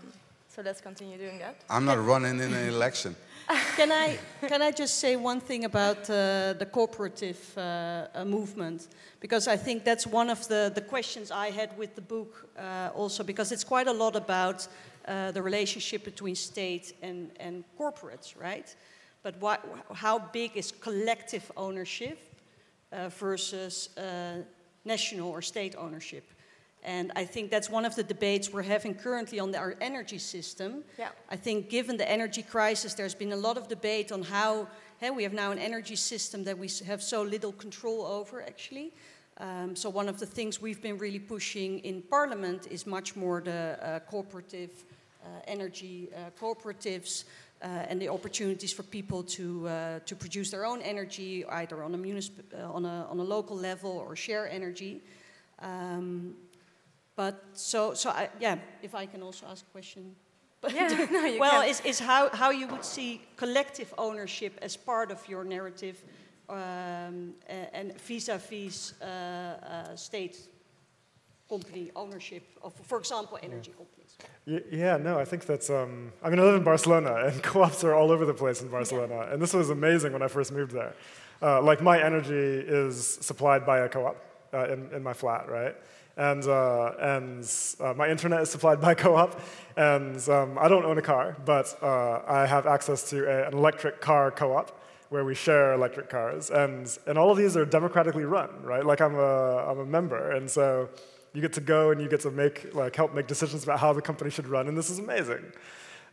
so let's continue doing that. I'm not running in an election. can I can I just say one thing about uh, the cooperative uh, uh, movement? Because I think that's one of the, the questions I had with the book uh, also, because it's quite a lot about uh, the relationship between state and, and corporates, right? But what, how big is collective ownership uh, versus uh, national or state ownership? And I think that's one of the debates we're having currently on the, our energy system. Yeah. I think given the energy crisis, there's been a lot of debate on how hey, we have now an energy system that we have so little control over, actually. Um, so one of the things we've been really pushing in Parliament is much more the uh, cooperative energy uh, cooperatives uh, and the opportunities for people to to produce their own energy, either on a, on a on a local level or share energy. Um, but so so I, yeah, if I can also ask a question. But yeah, no, well, can. is, is how, how you would see collective ownership as part of your narrative um, and vis-a-vis -vis, uh, uh, state company ownership of, for example, energy companies. Yeah, no, I think that's. Um, I mean, I live in Barcelona, and co-ops are all over the place in Barcelona, yeah. and this was amazing when I first moved there. Uh, like my energy is supplied by a co-op uh, in, in my flat, right? And, uh, and uh, my internet is supplied by co-op, and um, I don't own a car, but uh, I have access to a, an electric car co-op where we share electric cars, and, and all of these are democratically run, right? Like I'm a, I'm a member, and so you get to go and you get to make, like, help make decisions about how the company should run, and this is amazing.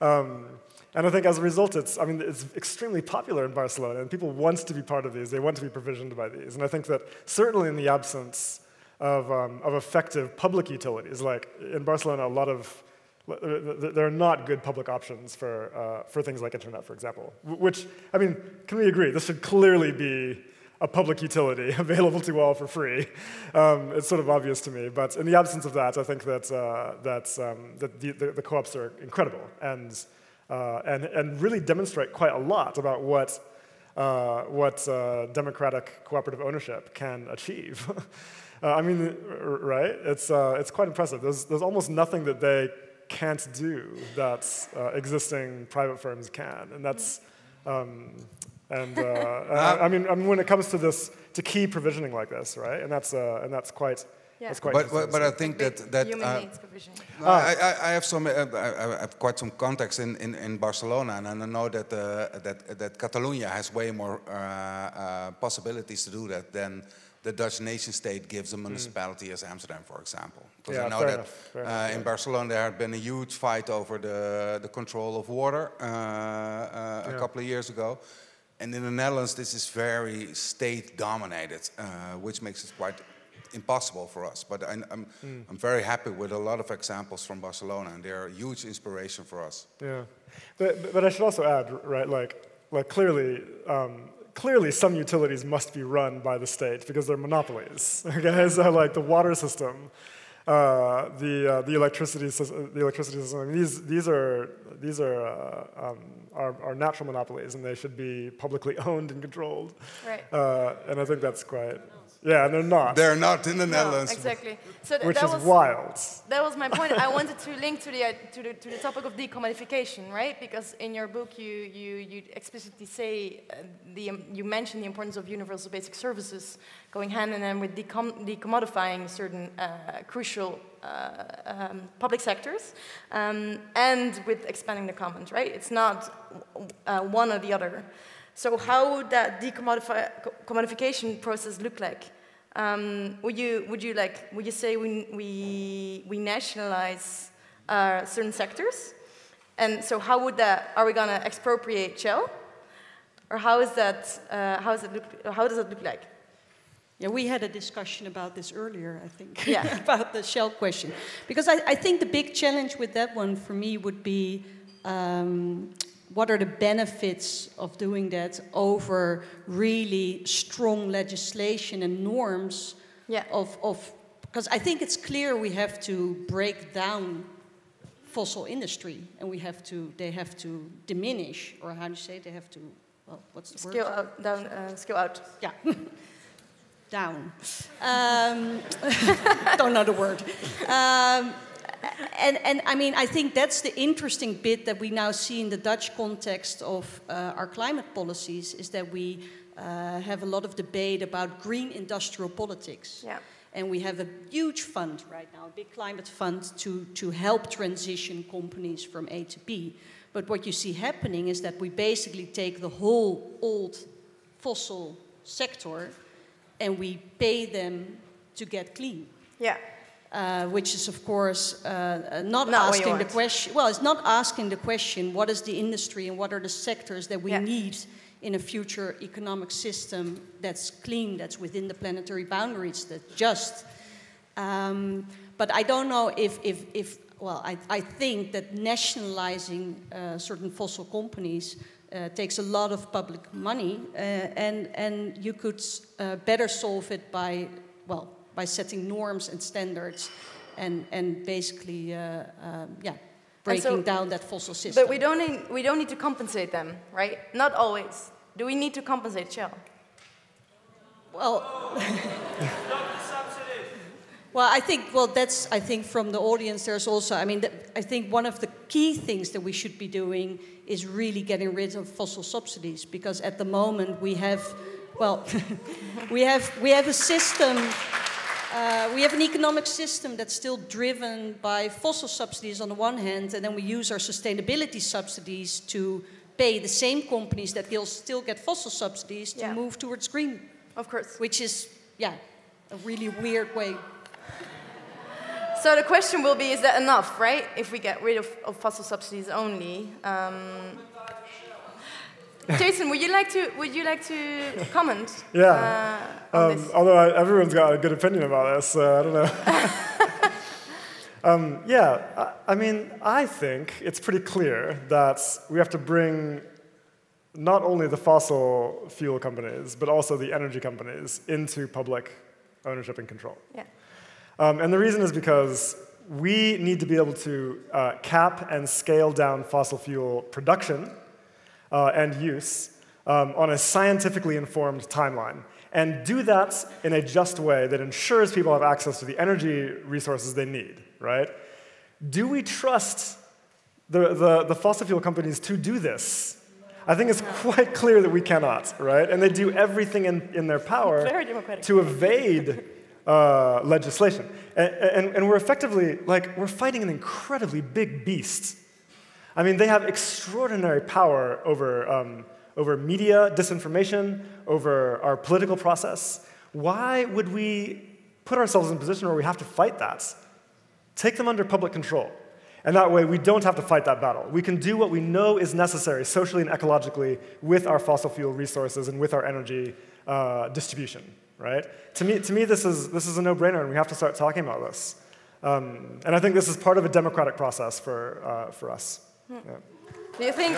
Um, and I think as a result, it's, I mean, it's extremely popular in Barcelona, and people want to be part of these. They want to be provisioned by these. And I think that certainly in the absence of, um, of effective public utilities, like in Barcelona, a lot of, there are not good public options for, uh, for things like internet, for example. Which, I mean, can we agree? This should clearly be a public utility available to all for free. Um, it's sort of obvious to me, but in the absence of that, I think that, uh, that, um, that the, the, the co-ops are incredible and, uh, and, and really demonstrate quite a lot about what, uh, what uh, democratic cooperative ownership can achieve. Uh, I mean, right? It's, uh, it's quite impressive. There's, there's almost nothing that they can't do that existing private firms can, and that's um, and, uh, I, I, mean, I mean, when it comes to this, to key provisioning like this, right? And that's, uh, and that's quite, yeah. that's quite but, but, but, I think that, that human uh, needs provisioning. No, I, I, have some, uh, I have quite some context in, in, in Barcelona, and I know that, uh, that, that Catalonia has way more uh, possibilities to do that than the Dutch nation state gives a mm. municipality mm. as Amsterdam, for example. Because yeah, I know that uh, enough, in Barcelona there had been a huge fight over the, the control of water uh, uh, yeah. a couple of years ago. And in the Netherlands, this is very state dominated, uh, which makes it quite impossible for us. But I, am I'm, mm. I'm very happy with a lot of examples from Barcelona, and they're a huge inspiration for us. Yeah, but, but I should also add, right, like, like clearly, um, clearly some utilities must be run by the state because they're monopolies. Okay, so like the water system uh, the uh, the electricity system, the electricity system. I mean, these these are these are, uh, um, are, are natural monopolies, and they should be publicly owned and controlled. Right. Uh, and I think that's quite. Yeah, they're not. They're not in the No, Netherlands. exactly. So th- Which that is was, wild. That was my point. I wanted to link to the, uh, to the to the topic of decommodification, right? Because in your book you you, you explicitly say uh, the um, you mention the importance of universal basic services going hand in hand with decom decommodifying certain uh, crucial uh, um, public sectors um, and with expanding the commons, right? It's not uh, one or the other. So how would that decommodification process look like? Um, would you would you like would you say we we we nationalize uh, certain sectors, and so how would that are we gonna expropriate Shell, or how is that uh, how is it look how does it look like? Yeah, we had a discussion about this earlier, I think, Yeah. about the Shell question. Because I, I think the big challenge with that one for me would be um, what are the benefits of doing that over really strong legislation and norms yeah. of, of because I think it's clear we have to break down fossil industry and we have to they have to diminish or how do you say they have to well what's the Scale word out, down, uh, scale out. yeah down um, don't know the word um, and, and I mean, I think that's the interesting bit that we now see in the Dutch context of uh, our climate policies is that we uh, have a lot of debate about green industrial politics. Yeah. And we have a huge fund right now, a big climate fund to, to help transition companies from A to B. But what you see happening is that we basically take the whole old fossil sector and we pay them to get clean. Yeah. Uh, which is, of course, uh, not, Not asking the question. Well, it's not asking the question: what is the industry and what are the sectors that we Yeah. need in a future economic system that's clean, that's within the planetary boundaries, that's just. Um, but I don't know if, if, if well, I, I think that nationalizing uh, certain fossil companies uh, takes a lot of public money, uh, and, and you could uh, better solve it by, well, by setting norms and standards and, and basically, uh, um, yeah, And so- breaking down that fossil system. But we don't need, we don't need to compensate them, right? Not always. Do we need to compensate Shell? Well, well, I think well that's I think from the audience there's also I mean th- I think one of the key things that we should be doing is really getting rid of fossil subsidies because at the moment we have well we have we have a system uh, we have an economic system that's still driven by fossil subsidies on the one hand, and then we use our sustainability subsidies to pay the same companies that will still get fossil subsidies to Yeah. move towards green. Of course. Which is, yeah, a really weird way. So the question will be, is that enough, right? If we get rid of, of fossil subsidies only. Um, Jason, would you like to would you like to comment? Yeah. Uh, Um, although I, everyone's got a good opinion about this, so I don't know. um, yeah, I, I mean, I think it's pretty clear that we have to bring not only the fossil fuel companies, but also the energy companies into public ownership and control. Yeah. Um, and the reason is because we need to be able to uh, cap and scale down fossil fuel production uh, and use um, on a scientifically informed timeline. And do that in a just way that ensures people have access to the energy resources they need, right? Do we trust the, the, the fossil fuel companies to do this? I think it's quite clear that we cannot, right? And they do everything in, in their power to evade uh, legislation. And, and, and we're effectively, like, we're fighting an incredibly big beast. I mean, they have extraordinary power over, um, over media, disinformation, over our political process. Why would we put ourselves in a position where we have to fight that? Take them under public control. And that way, we don't have to fight that battle. We can do what we know is necessary socially and ecologically with our fossil fuel resources and with our energy uh, distribution, right? To me, to me this, is, this is a no brainer, and we have to start talking about this. Um, and I think this is part of a democratic process for, uh, for us. Hmm. Yeah. Do you think?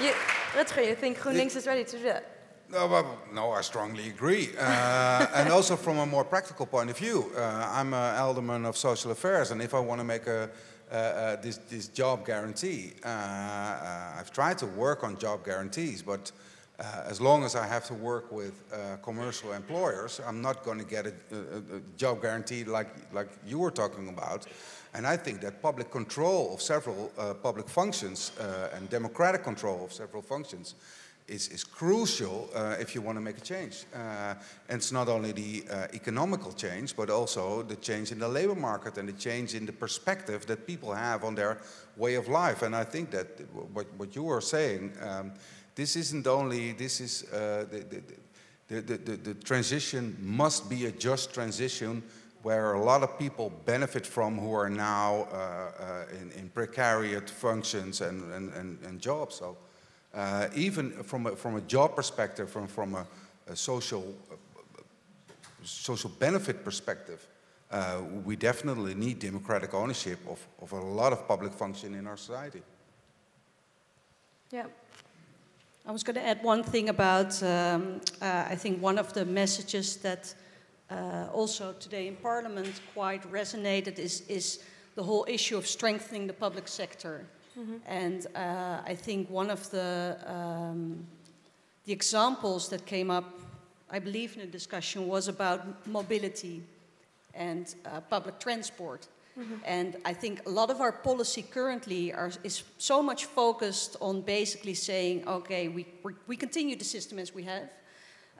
you, Rutger, you think GroenLinks is ready to do that? No, but, no, I strongly agree. Uh, and also from a more practical point of view, uh, I'm an alderman of social affairs, and if I want to make a, uh, uh, this, this job guarantee, uh, uh, I've tried to work on job guarantees, but Uh, as long as I have to work with uh, commercial employers, I'm not going to get a, a, a, job guarantee like, like you were talking about. And I think that public control of several uh, public functions uh, and democratic control of several functions is, is crucial uh, if you want to make a change. Uh, and it's not only the economical change, but also the change in the labor market and the change in the perspective that people have on their way of life. And I think that what, what you were saying, um, this isn't only, this is, uh, the, the, the, the, the transition must be a just transition where a lot of people benefit from who are now uh, uh, in, in precarious functions and, and, and, and jobs. So uh, even from a, from a job perspective, from, from a, a social, social benefit perspective, uh, we definitely need democratic ownership of, of a lot of public function in our society. Yeah. I was going to add one thing about, um, uh, I think one of the messages that uh, also today in Parliament quite resonated is, is the whole issue of strengthening the public sector. Mm -hmm. And uh, I think one of the, um, the examples that came up, I believe, in the discussion was about mobility and uh, public transport. Mm -hmm. And I think a lot of our policy currently are, is so much focused on basically saying, okay, we, we continue the system as we have,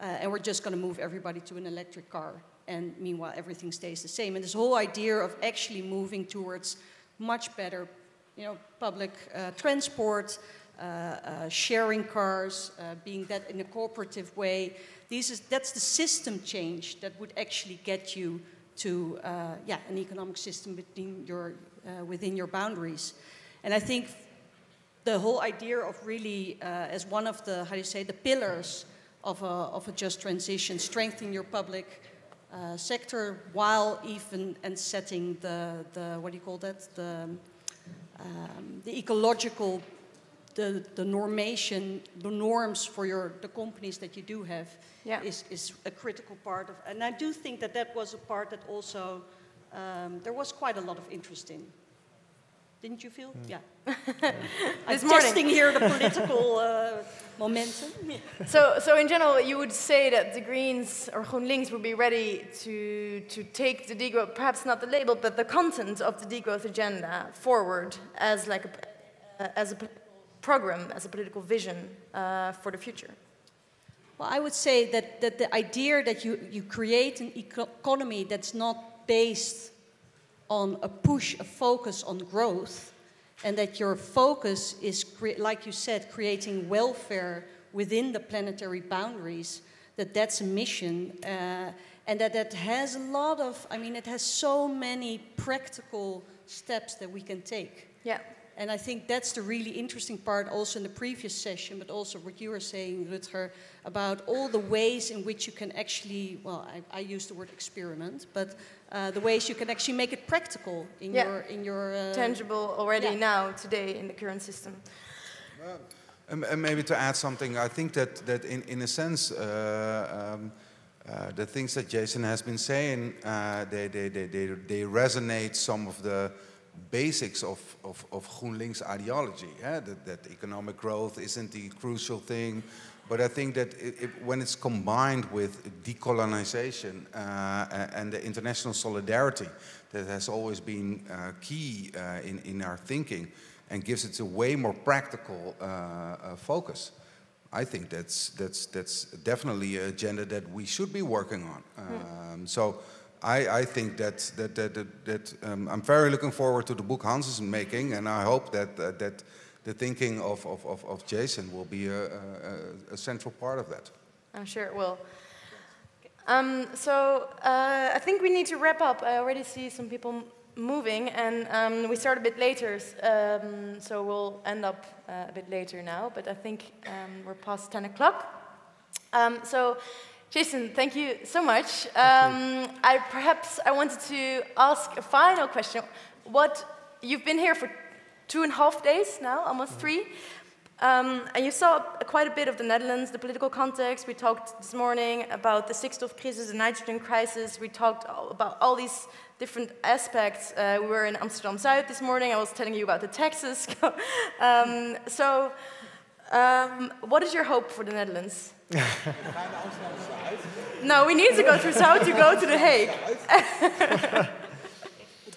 uh, and we're just going to move everybody to an electric car. And meanwhile, everything stays the same. And this whole idea of actually moving towards much better you know, public uh, transport, uh, uh, sharing cars, uh, being that in a cooperative way. These is, that's the system change that would actually get you to uh, yeah, an economic system within your, uh, within your boundaries. And I think the whole idea of really, as one of the, how do you say, the pillars of a, of a just transition, strengthening your public uh, sector while even and setting the, the what do you call that the um, the ecological, the, the normation, the norms for your, the companies that you do have yeah. is, is a critical part of, and I do think that that was a part that also, um, there was quite a lot of interest in. Didn't you feel? Mm. Yeah. I'm morning. testing here the political uh, momentum. so, so in general, you would say that the Greens or GroenLinks would be ready to, to take the degrowth, perhaps not the label, but the content of the degrowth agenda forward as like a, uh, as a program, as a political vision uh, for the future. Well, I would say that, that the idea that you, you create an economy that's not based on a push, a focus on growth, and that your focus is, like you said, creating welfare within the planetary boundaries, that that's a mission, uh, and that that has a lot of, I mean, it has so many practical steps that we can take. Yeah. And I think that's the really interesting part also in the previous session, but also what you were saying, Rutger, about all the ways in which you can actually, well, I, I use the word experiment, but uh, the ways you can actually make it practical in yeah. your in your uh, tangible already yeah. now today in the current system. Well, and maybe to add something, I think that that in in a sense. Uh, um, uh, the things that Jason has been saying, uh, they, they, they, they, they resonate some of the basics of, of, of GroenLinks ideology. Yeah? That, that economic growth isn't the crucial thing, but I think that it, it, when it's combined with decolonization uh, and the international solidarity that has always been uh, key uh, in, in our thinking and gives it a way more practical uh, uh, focus, I think that's, that's, that's definitely an agenda that we should be working on. Hmm. Um, so I, I, think that, that, that, that, that um, I'm very looking forward to the book Hans is making, and I hope that, uh, that the thinking of, of, of, of Jason will be a, a, a, central part of that. I'm sure it will. Um, so uh, I think we need to wrap up. I already see some people moving, and um, we start a bit later, um, so we'll end up uh, a bit later now. But I think um, we're past 10 o'clock. Um, so, Jason, thank you so much. You. Um, I perhaps I wanted to ask a final question. What you've been here for two and a half days now, almost mm-hmm. three. Um, and you saw quite a bit of the Netherlands, the political context. We talked this morning about the stikstof crisis, the nitrogen crisis. We talked about all these different aspects. Uh, we were in Amsterdam South this morning. I was telling you about the taxes. um, so, Um, what is your hope for the Netherlands? No, we need to go through South to go to The Hague.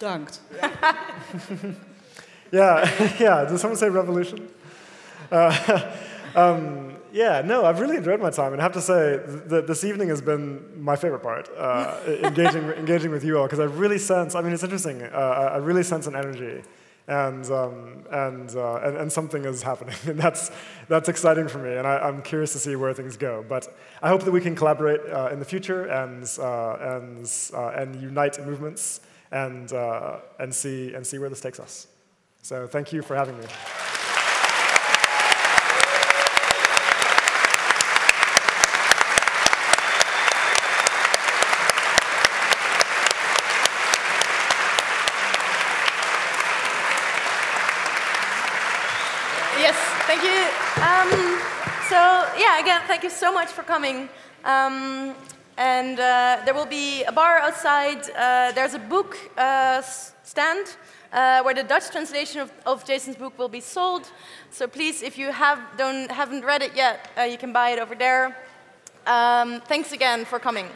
Bedankt. yeah, yeah. Did someone say revolution? Uh, um, yeah, no, I've really enjoyed my time, and I have to say that this evening has been my favorite part, uh, engaging, engaging with you all, because I really sense, I mean, it's interesting, uh, I really sense an energy, and, um, and, uh, and, and, something is happening, and that's, that's exciting for me, and I, am curious to see where things go. But I hope that we can collaborate uh, in the future and, uh, and, uh, and unite movements and, and, see, and see where this takes us. So thank you for having me. Yeah, again, thank you so much for coming. Um, and uh, there will be a bar outside. Uh, there's a book uh, stand uh, where the Dutch translation of, of, Jason's book will be sold. So please, if you have, don't, haven't read it yet, uh, you can buy it over there. Um, thanks again for coming.